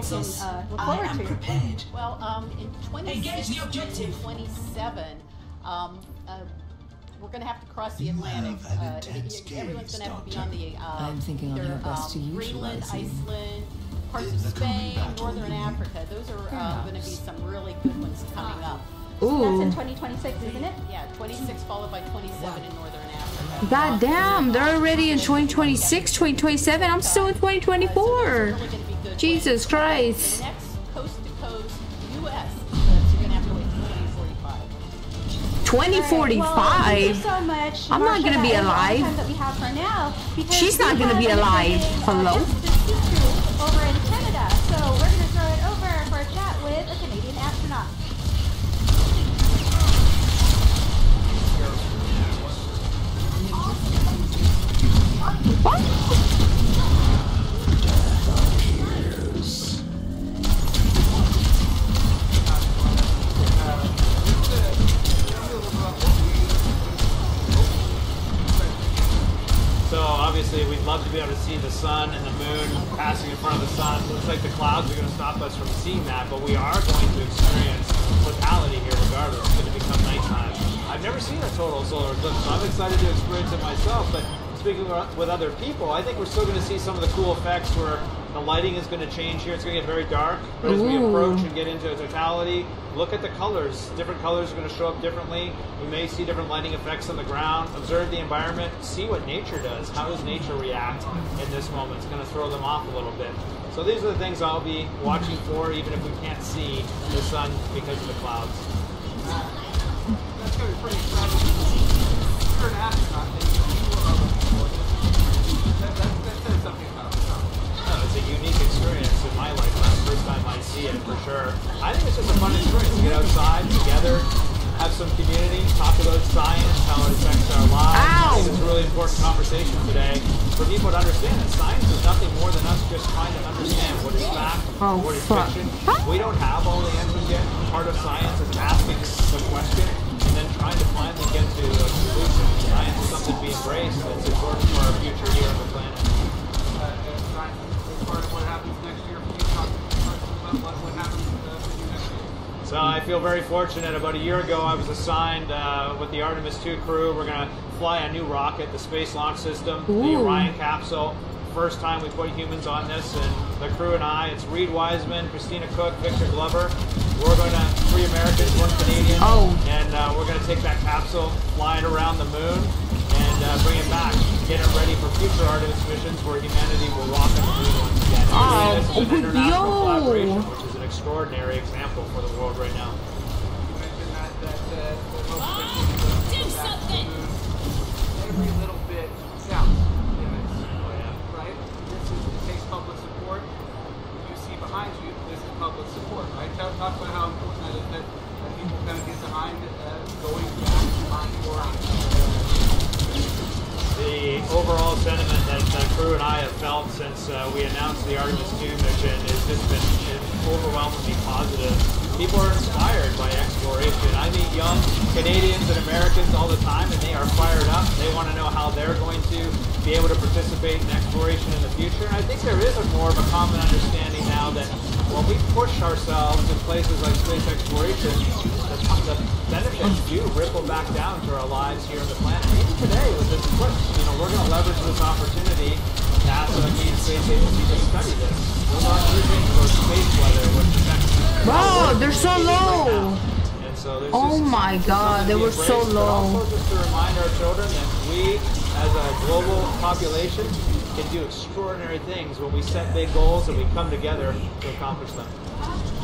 Can us, uh, look I forward am to? prepared. Well, um, in Engage the objective. 27, um, uh, we're going to have to cross the You Atlantic. have an Uh, intense everyone's going to have to be on the. Uh, I'm thinking on either, how best um, to Greenland. Iceland, parts of Spain, Northern you- Africa. Those are uh, going to be some really good ones coming up. Ooh, That's in 2026, isn't it? Yeah, 26 followed by 27 in Northern Africa. God damn, they're already in 2026, 2027. I'm still in 2024. Jesus Christ. next coast to coast U.S. eclipse, you're going to have to wait 2045. 2045? Well, so. I'm not gonna be That is all the alive. time that we have for now, She's not gonna be alive. uh, Hello? The sun and the moon passing in front of the sun. Looks like the clouds are going to stop us from seeing that, but we are going to experience totality here regardless. It's going to become nighttime. I've never seen a total solar eclipse, so I'm excited to experience it myself. But speaking with other people, I think we're still going to see some of the cool effects where the lighting is going to change here. It's going to get very dark, but as we approach and get into a totality, look at the colors. Different colors are going to show up differently. We may see different lighting effects on the ground. Observe the environment. See what nature does. How does nature react in this moment? It's going to throw them off a little bit. So these are the things I'll be watching for, even if we can't see the sun because of the clouds. That's going to be pretty exciting. You're an astronaut, experience in my lifetime. First time I see it for sure. I think it's just a fun experience to get outside together, have some community, talk about science, how it affects our lives. I think it's a really important conversation today for people to understand that science is nothing more than us just trying to understand what is fact, Oh, what is fuck. fiction. We don't have all the answers yet. Part of science is asking the question and then trying to finally get to a solution. Science is something to be embraced. It's important for our future here on the planet. Uh, uh, science is part of what happens So I feel very fortunate. About a year ago, I was assigned uh, with the Artemis 2 crew. We're going to fly a new rocket, the Space Launch System, the Orion capsule. First time we put humans on this, and the crew and I, it's Reed Wiseman, Christina Koch, Victor Glover. We're going to, three Americans, one Canadian. Oh. And uh, we're going to take that capsule, fly it around the moon, and uh, bring it back. Get it ready for future Artemis missions where humanity will walk on the moon once again. Oh, This is an international yo. collaboration, which is an extraordinary example for the world right now. Population, can do extraordinary things when we set big goals and we come together to accomplish them.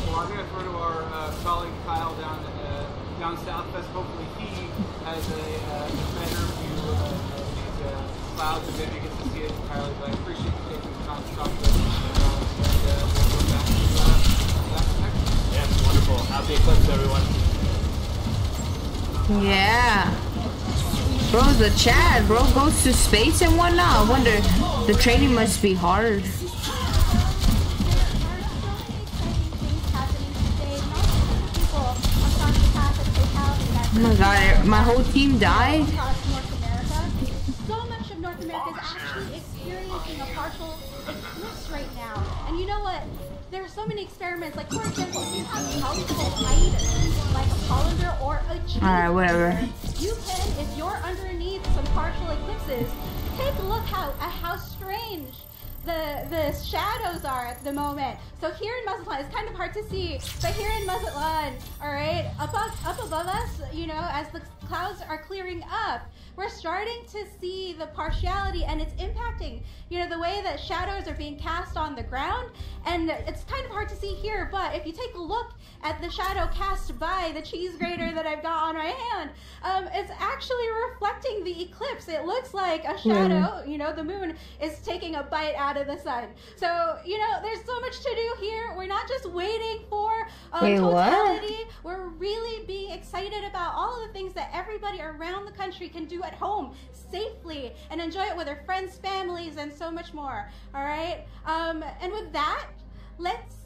Well, I'm going to throw to our uh, colleague Kyle down uh, down Southwest. Hopefully, he has a, uh, better view of, of these uh, clouds and maybe gets to see it entirely. But I appreciate you taking the time to talk to us. Uh, and uh, we'll go back to uh, back. Yeah, wonderful. Happy eclipse, everyone. Yeah. Bro, the Chad, bro, goes to space and whatnot. I wonder, the training must be hard. Oh my god, my whole team died? across So much of North America is actually experiencing a partial eclipse right now. And you know what? There are so many experiments. Like, for example, you have items like a or a Alright, whatever. Eclipses, take a look how at how strange the the shadows are at the moment. So here in Mazatlan, it's kind of hard to see, but here in Mazatlan, all right, above up above us, you know, as the clouds are clearing up, we're starting to see the partiality, and it's impacting, you know, the way that shadows are being cast on the ground, and it's kind of hard to see here. But if you take a look at the shadow cast by the cheese grater that I've got on my hand, um, it's actually reflecting the eclipse. It looks like a shadow, you know, the moon is taking a bite out of the sun. So, you know, there's so much to do here. We're not just waiting for um, Wait, what? totality. We're really being excited about all of the things that everybody around the country can do at home safely and enjoy it with their friends, families, and so much more. All right. Um, and with that, let's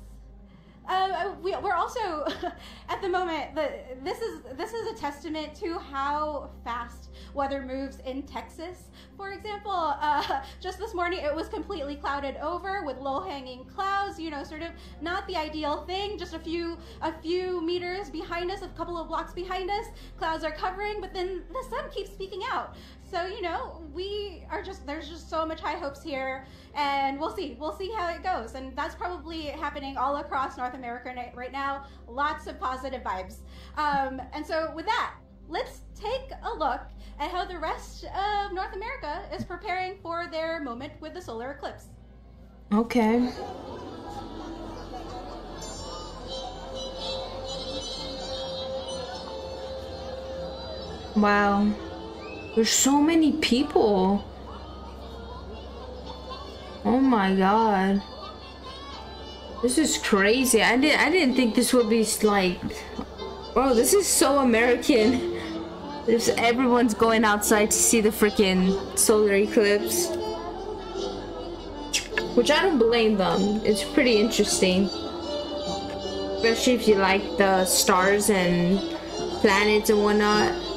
uh, we, we're also <laughs> at the moment the, this is this is a testament to how fast weather moves in Texas. For example, uh, <laughs> just this morning it was completely clouded over with low-hanging clouds. You know, sort of not the ideal thing. Just a few a few meters behind us, a couple of blocks behind us, clouds are covering, but then the sun keeps speaking out. So you know, we are just there's just so much high hopes here, and we'll see we'll see how it goes. And that's probably happening all across North America right now. Lots of positive vibes. Um, and so with that, let's take a look at how the rest of North America is preparing for their moment with the solar eclipse. Okay. Wow. There's so many people. Oh my god. This is crazy. I didn't I didn't think this would be like Bro, this is so American. <laughs> There's everyone's going outside to see the freaking solar eclipse. Which I don't blame them. It's pretty interesting. Especially if you like the stars and planets and whatnot.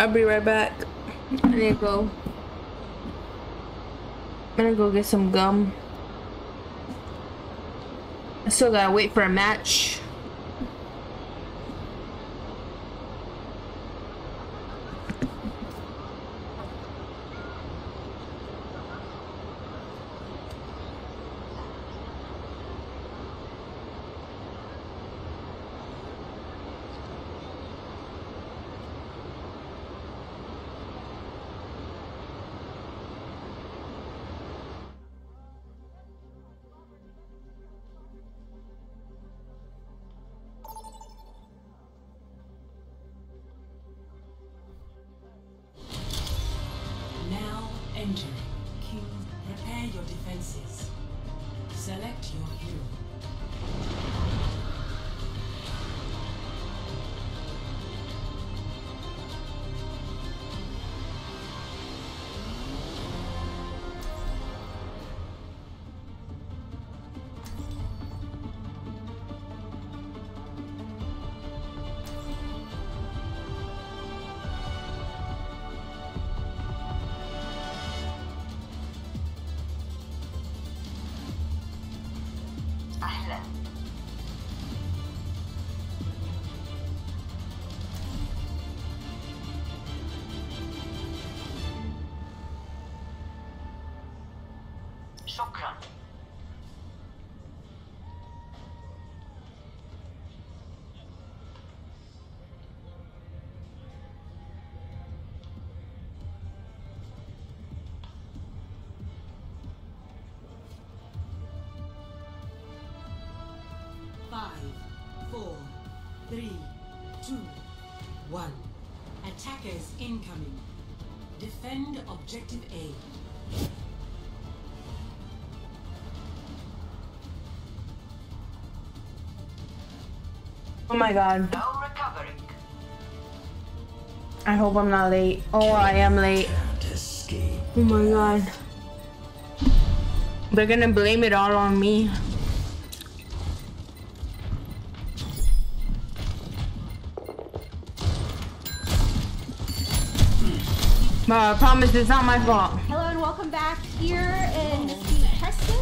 I'll be right back. I need to go. I'm gonna go get some gum. I still gotta wait for a match. شكرا Attackers incoming. Defend objective A. Oh my god. No recovering. I hope I'm not late. Oh, I am late. Oh my god. They're gonna blame it all on me. I promise it's not my fault. Hello and welcome back here in the Preston.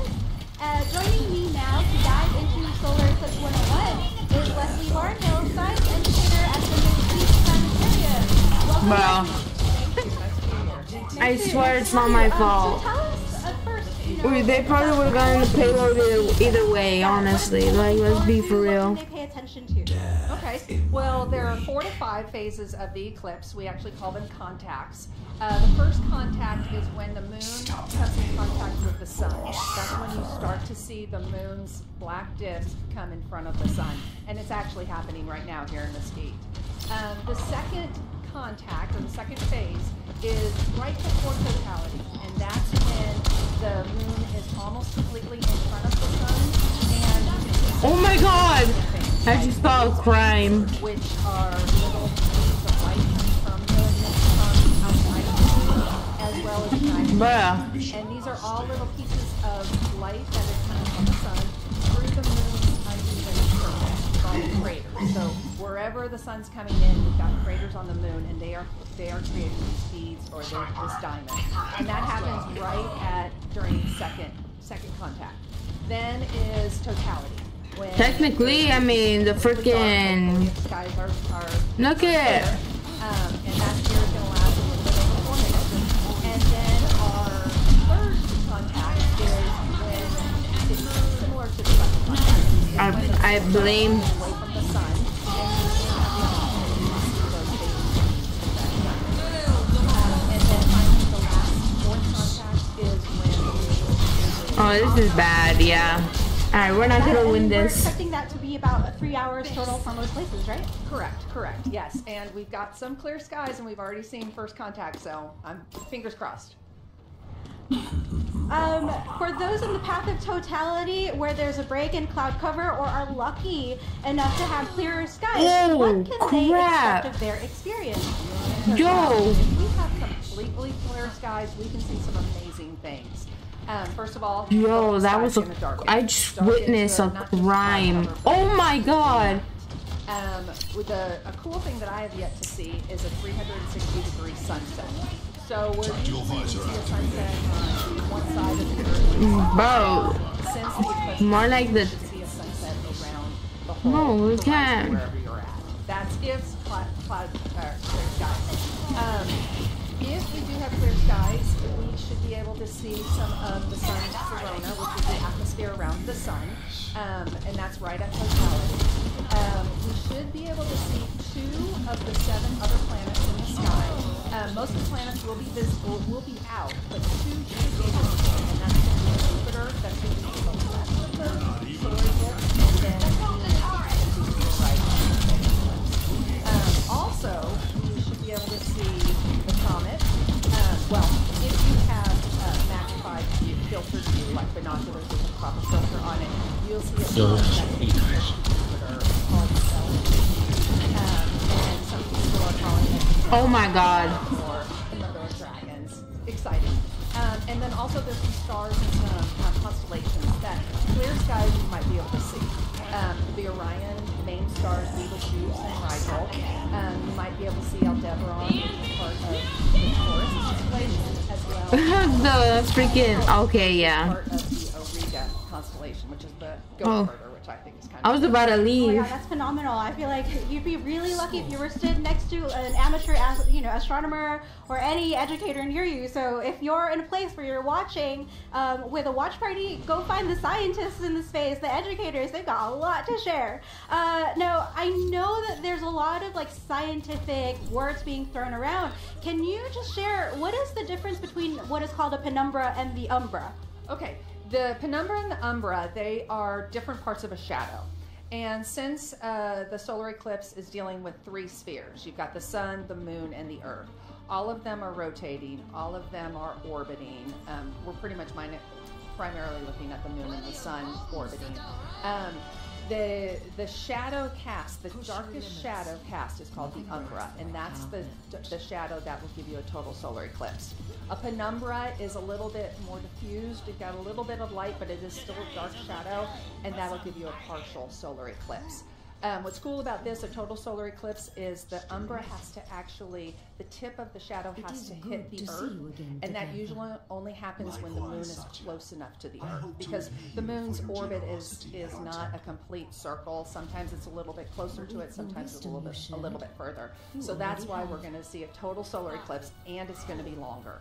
Uh, joining me now to dive into Solar Eclipse 101 is Leslie Barnhill, science engineer at the Mesquite Planetarium. Welcome. Bro. I swear it's not my Um, so fault. tell uh, first, you know, They probably would have gotten the payload either, either way, honestly. Like, let's be for real. they pay attention to. Okay. Well, there are four to five phases of the eclipse. We actually call them contacts. Uh, the first contact is when the moon comes in contact with the sun. That's when you start to see the moon's black disk come in front of the sun. And it's actually happening right now here in Mesquite. Um, the second contact, or the second phase, is right before totality. And that's when the moon is almost completely in front of the sun. And you can see Oh my god! I just saw a crime. which are little well as giant Bruh. And these are all little pieces of light that is coming from the sun through the moon's uneven surface called craters. So wherever the sun's coming in, we've got craters on the moon, and they are they are creating these beads or this diamond. And that happens right at during second second contact. Then is totality. When Technically, I mean, the freaking. skies are, are Look at it. um, is when Oh, this is bad, yeah. Alright, we're not gonna And win We're this. expecting that to be about three hours total for most places, right? Correct, correct, yes. And we've got some clear skies, and we've already seen first contact, so I'm fingers crossed. <laughs> Um, for those in the path of totality where there's a break in cloud cover or are lucky enough to have clearer skies, Oh, what can they expect of their experience? Yo. If we have completely clear skies, we can see some amazing things. Um, first of all, Yo, that was a. I just Dark witnessed a not just cloud crime. Oh my god! Um, with a, a cool thing that I have yet to see is a 360 degree sunset. So we're usually we see a sunset on one side of the earth. Bro. Since the eclipse, More like the. see a sunset around the whole No, we can't. wherever you're at. That's if cloud, cloud uh, clear skies. Um, if we do have clear skies, we should be able to see some of the sun's corona, which is the atmosphere around the sun, um, and that's right at totality. Um, we should be able to see two of the seven other planets in the sky. Um, most of the planets will be visible, will be out, but two should be able to see, and that's going to be Jupiter, that's going to be the left of the solar eclipse, and then Venus is going to be to the right of the eclipse. Um, also, you should be able to see the comet. Uh, well, if you have uh, magnified view. have binoculars with the proper filter on it, you'll see that sweet. that called. Um, and some people are calling it Oh my god. or Mother of Dragons. Exciting. Um, and then also there's some stars and some um, constellations that clear skies you might be able to see. Um, the Orion main stars, Betelgeuse and Rigel. Um, you might be able to see Aldebaran, which is part of the Taurus constellation, as well. <laughs> the freaking okay, yeah. Part of the Auriga constellation, which is the Oh. Goat herder, which I think is kind I of was about to Oh my leave. that's phenomenal. I feel like you'd be really lucky if you were stood next to an amateur, as- you know, astronomer or any educator near you. So if you're in a place where you're watching um, with a watch party, go find the scientists in the space, the educators. They've got a lot to share. Uh, now, I know that there's a lot of like scientific words being thrown around. Can you just share what is the difference between what is called a penumbra and the umbra? Okay, the penumbra and the umbra, they are different parts of a shadow. And since uh, the solar eclipse is dealing with three spheres, you've got the sun, the moon, and the earth. All of them are rotating, all of them are orbiting. Um, we're pretty much primarily looking at the moon and the sun orbiting. Um, the the shadow cast, the darkest shadow cast is called the umbra, and that's the the shadow that will give you a total solar eclipse. A penumbra is a little bit more diffused. You've got a little bit of light, but it is still a dark shadow, and that'll give you a partial solar eclipse. Um, what's cool about this, a total solar eclipse, is the umbra has to actually, the tip of the shadow It has to hit the to earth, again and that usually only happens when the moon is close enough to the I earth because the moon's orbit is is not a complete circle. Sometimes it's a little bit closer to it, sometimes it's a little bit a little bit further. So that's why we're going to see a total solar eclipse, and it's going to be longer.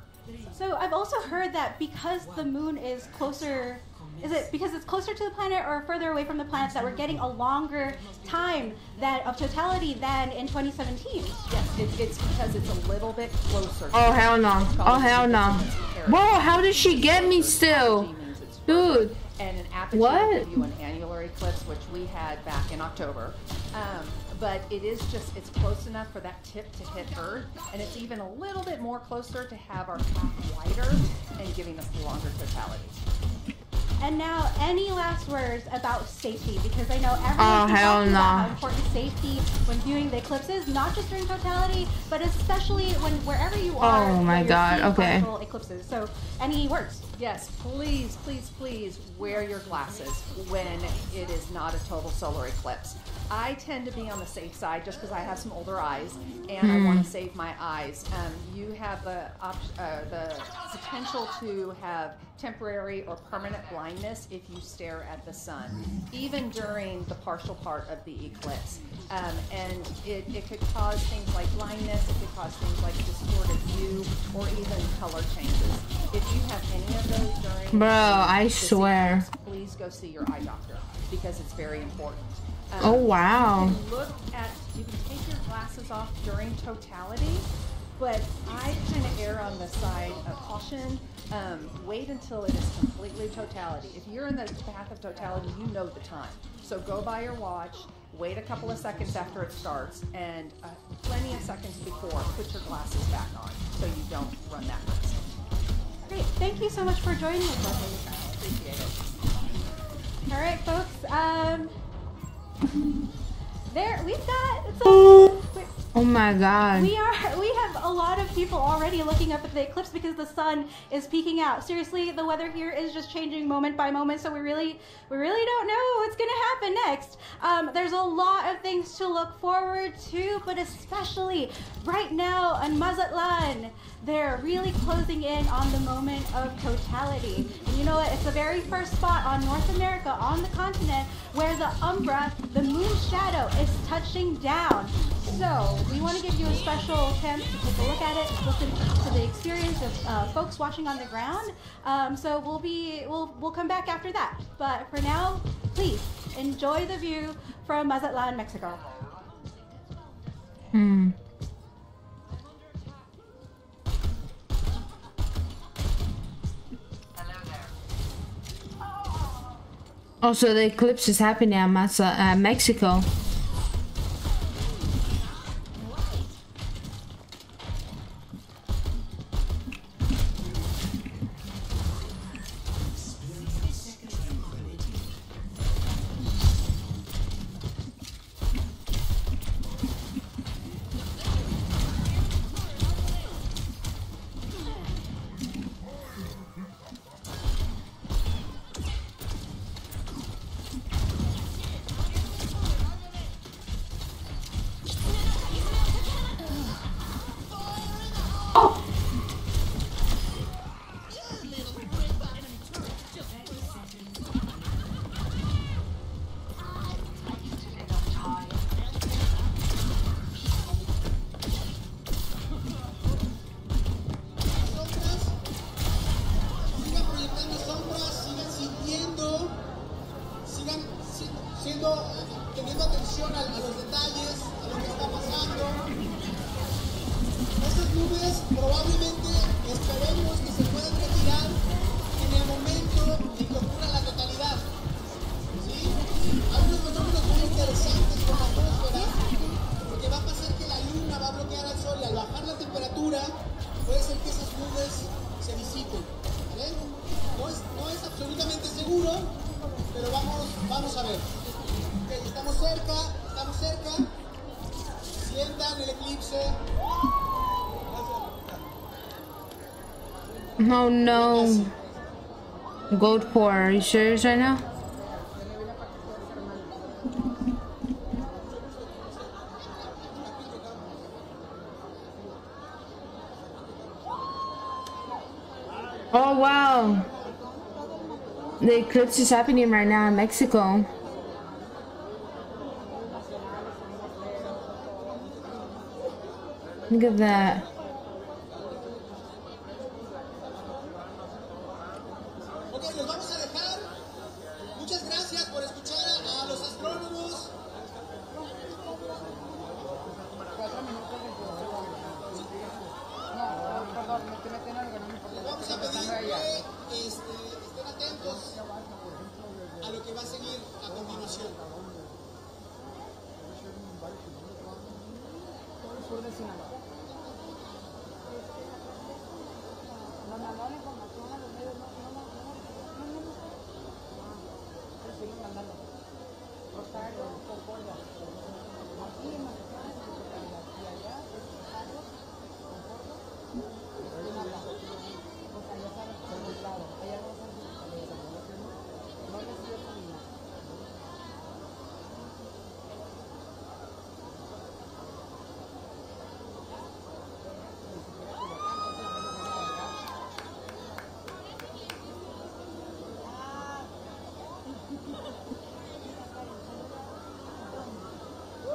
So I've also heard that because the moon is closer, is it because it's closer to the planet or further away from the planet that we're getting a longer time that of totality than in 2017? Yes, it, it's because it's a little bit closer. Oh hell no. Oh hell no. Whoa, how did she get me still? Dude. And an apogee What? will give you an annular eclipse, which we had back in October. Um, but it is just, it's close enough for that tip to hit Earth, and it's even a little bit more closer to have our path wider and giving us the longer totality. And now, any last words about safety? Because I know everyone's Oh, talking about how important safety when viewing the eclipses, not just during totality, but especially when wherever you oh are. Oh my God, okay. Eclipses. So, any words? Yes, please, please, please wear your glasses when it is not a total solar eclipse. I tend to be on the safe side just because I have some older eyes and I Hmm. want to save my eyes. Um, you have the op- uh, the potential to have temporary or permanent blindness if you stare at the sun, even during the partial part of the eclipse. Um, and it, it could cause things like blindness, it could cause things like distorted view, or even color changes. If you have any of Bro, I swear. please go see your eye doctor because it's very important. Um, Oh, wow. You can look at, you can take your glasses off during totality, but I kind of err on the side of caution. Um, wait until it is completely totality. If you're in the path of totality, you know the time. So go by your watch, wait a couple of seconds after it starts, and uh, plenty of seconds before, put your glasses back on so you don't run that risk. Great. Thank you so much for joining us. All right, folks. Um, there we've got. Oh my god. We are we have a lot of people already looking up at the eclipse because the sun is peeking out. Seriously, the weather here is just changing moment by moment, so we really we really don't know what's gonna happen next. Um, there's a lot of things to look forward to, but especially right now on Mazatlan, they're really closing in on the moment of totality. And you know what? It's the very first spot on North America, on the continent, where the umbra, the moon shadow, is touching down. So we want to give you a special chance to take a look at it, listen to the experience of uh, folks watching on the ground. Um, so we'll be we'll we'll come back after that. But for now, please enjoy the view from Mazatlan, Mexico. Hmm. Oh, so the eclipse is happening at Masa, uh, Mexico. Oh no. Gold pour. Are you serious right now? Oh wow. The eclipse is happening right now in Mexico. Look at that.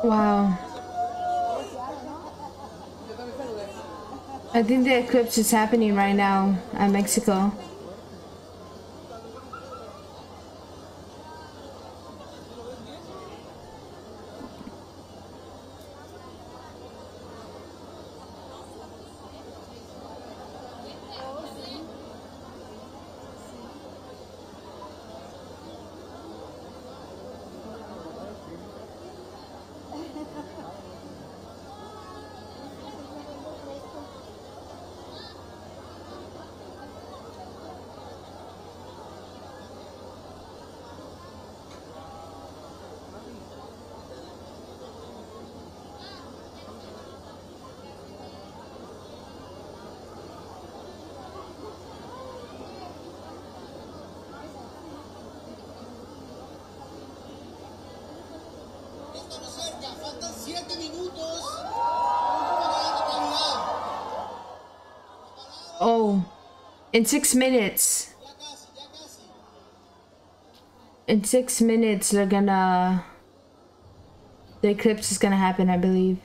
Wow. I think the eclipse is happening right now at Mexico. In six minutes. In six minutes, they're gonna. The eclipse is gonna happen, I believe.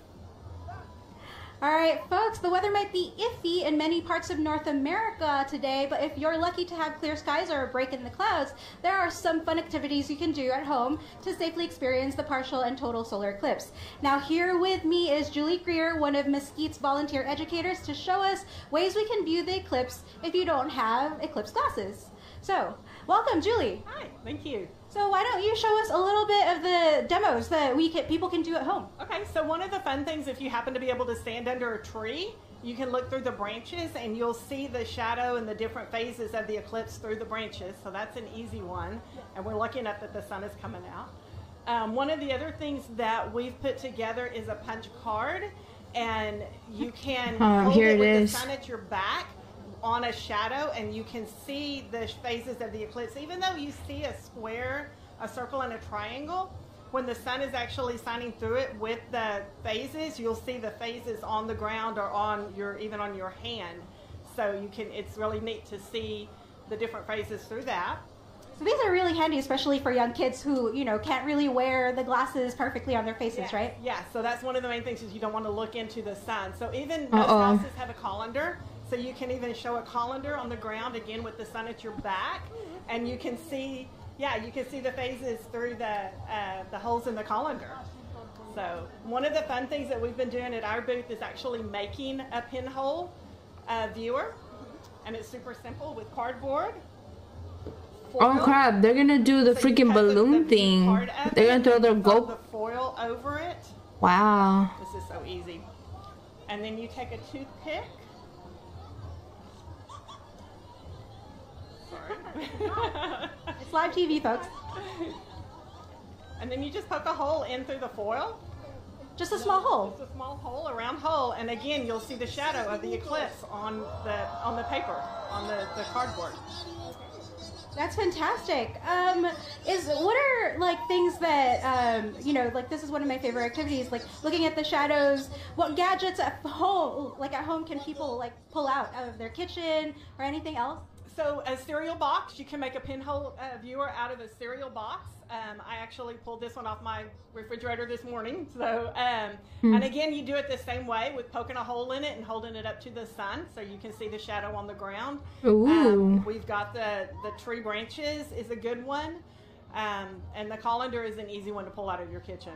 All right, folks, the weather might be iffy in many parts of North America today, but if you're lucky to have clear skies or a break in the clouds, there are some fun activities you can do at home to safely experience the partial and total solar eclipse. Now, here with me is Julie Greer, one of Mesquite's volunteer educators, to show us ways we can view the eclipse if you don't have eclipse glasses. So, welcome, Julie. Hi, thank you. So, why don't you show us a little bit of the demos that we can, people can do at home? Okay, so one of the fun things, if you happen to be able to stand under a tree, you can look through the branches and you'll see the shadow and the different phases of the eclipse through the branches. So that's an easy one. And we're lucky enough that the sun is coming out. Um, one of the other things that we've put together is a punch card, and you can <laughs> Oh, hold here it it with is. the sun at your back on a shadow, and you can see the phases of the eclipse. Even though you see a square, a circle, and a triangle, when the sun is actually shining through it with the phases, you'll see the phases on the ground or on your even on your hand. So you can. It's really neat to see the different phases through that. So these are really handy, especially for young kids who, you know, can't really wear the glasses perfectly on their faces, yeah, right? Yeah, so that's one of the main things is you don't want to look into the sun. So even most Uh-oh. houses have a colander, so you can even show a colander on the ground again with the sun at your back, and you can see, yeah, you can see the phases through the uh, the holes in the colander. So one of the fun things that we've been doing at our booth is actually making a pinhole uh, viewer, and it's super simple with cardboard. Oh crap, they're gonna do the So freaking balloon the thing. They're gonna throw their you fold go. the foil over it. Wow. This is so easy. And then you take a toothpick. Sorry. It's live TV, folks. And then you just poke a hole in through the foil. Just a small hole. Just a small hole, a round hole, and again you'll see the shadow of the eclipse on the on the paper, on the, the cardboard. That's fantastic. Um, is what are like things that um, you know, like this is one of my favorite activities, like looking at the shadows. What gadgets at home, like at home, can people like pull out of their kitchen or anything else? So a cereal box, you can make a pinhole uh, viewer out of a cereal box. Um, I actually pulled this one off my refrigerator this morning. So, um, Hmm. and again, you do it the same way with poking a hole in it and holding it up to the sun so you can see the shadow on the ground. Ooh. Um, we've got the the tree branches is a good one, um, and the colander is an easy one to pull out of your kitchen.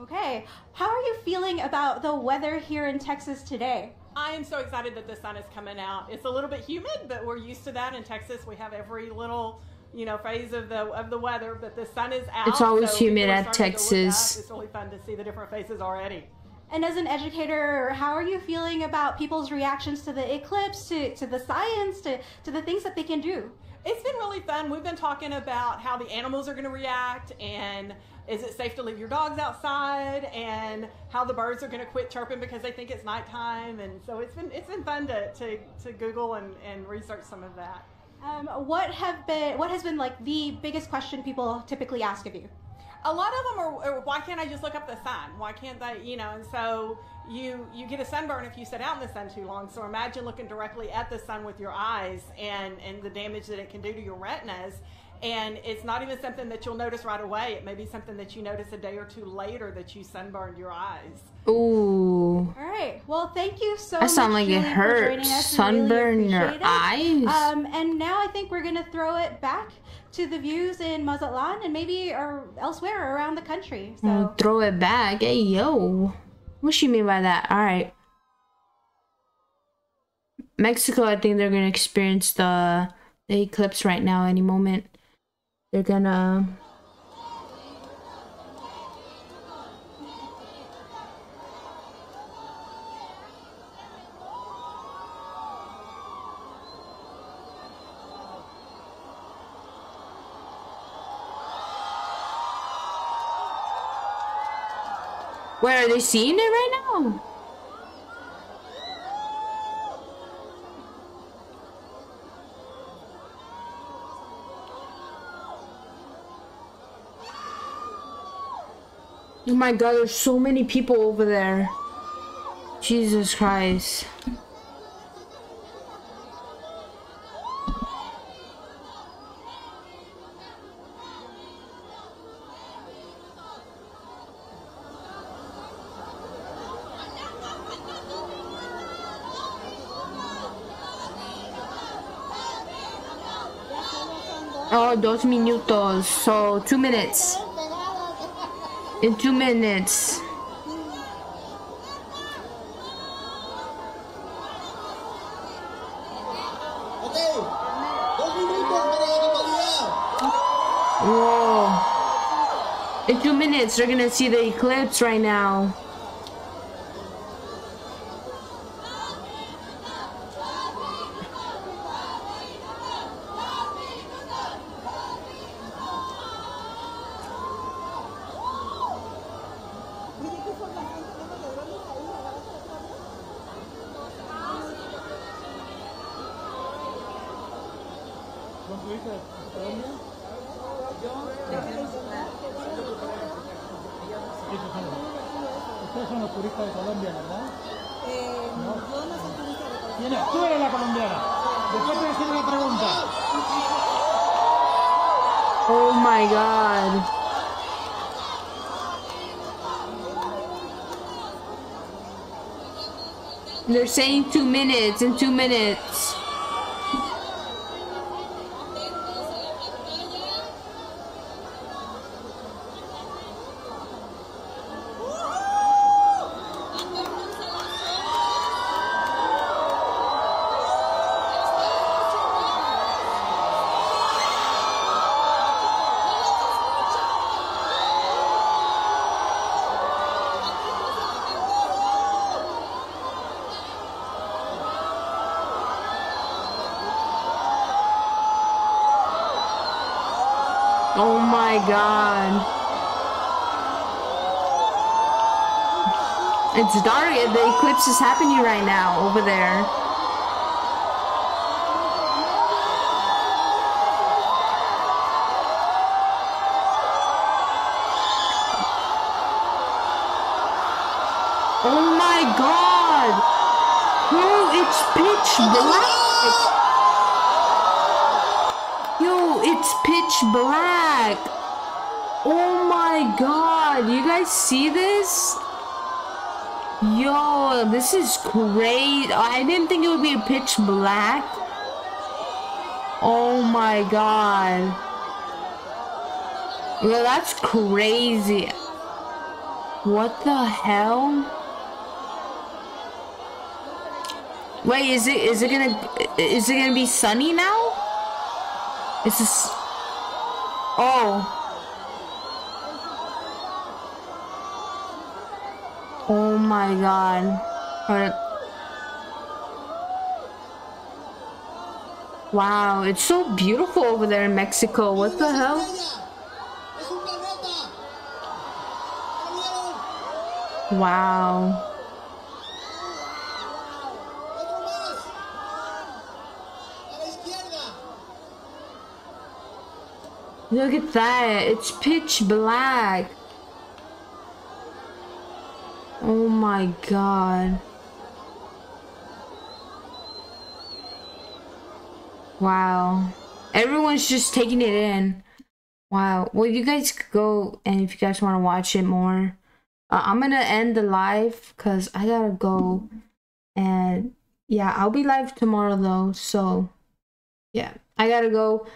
Okay, how are you feeling about the weather here in Texas today? I am so excited that the sun is coming out. It's a little bit humid, but we're used to that in Texas. We have every little, you know, phase of the of the weather, but the sun is out. It's always so humid at starting to look up. Texas. It's really fun to see the different faces already. And as an educator, how are you feeling about people's reactions to the eclipse, to, to the science, to, to the things that they can do? It's been really fun. We've been talking about how the animals are going to react and is it safe to leave your dogs outside and how the birds are going to quit chirping because they think it's nighttime and so it's been it's been fun to, to, to Google and, and research some of that. Um, what have been what has been like the biggest question people typically ask of you? a lot of them are, are why can't i just look up the sun why can't they you know and so you you get a sunburn if you sit out in the sun too long so imagine looking directly at the sun with your eyes and and the damage that it can do to your retinas and it's not even something that you'll notice right away it may be something that you notice a day or two later that you sunburned your eyes Ooh. All right. Well, thank you so That much. sound like it Julie, for hurts. joining us. Sunburn really your appreciate it. eyes? Um, and now I think we're gonna throw it back to the views in Mazatlan and maybe or elsewhere around the country. So. Oh, throw it back. Hey, yo. What she mean by that? All right. Mexico, I think they're gonna experience the the eclipse right now. Any moment, they're gonna. Where are they seeing it right now? Oh my god, there's so many people over there. Jesus Christ. Oh, dos minutos. So, two minutes. In two minutes. Ok, dos minutos para la totalidad. Whoa. In two minutes, they're gonna see the eclipse right now. Saying two minutes in two minutes. Oh my god. It's dark. The eclipse is happening right now over there. Oh my god! Bro, it's pitch black! Yo, it's pitch black! Oh my god, you guys see this? Yo, this is great. I didn't think it would be pitch black. Oh my god. Yo, that's crazy. What the hell? Wait, is it is it gonna is it gonna be sunny now? Is this? Oh. Oh my god. Up. Wow, it's so beautiful over there in Mexico. What the hell? Wow. Look at that. It's pitch black. Oh my god. Wow. Everyone's just taking it in. Wow. Well, you guys could go and if you guys want to watch it more. Uh, I'm going to end the live because I got to go. And yeah, I'll be live tomorrow though. So yeah, I got to go.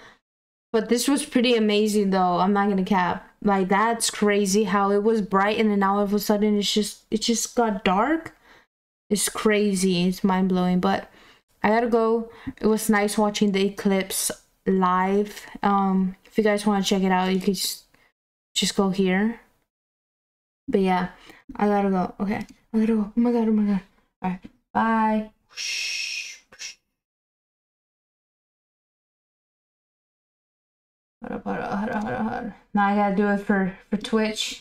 But this was pretty amazing though. I'm not going to cap. Like that's crazy how it was bright and then now all of a sudden it's just it just got dark. It's crazy. It's mind blowing. But I gotta go. It was nice watching the eclipse live. Um, if you guys want to check it out, you can just just go here. But yeah, I gotta go. Okay, I gotta go. Oh my god. Oh my god. All right. Bye. Now I gotta do it for for Twitch.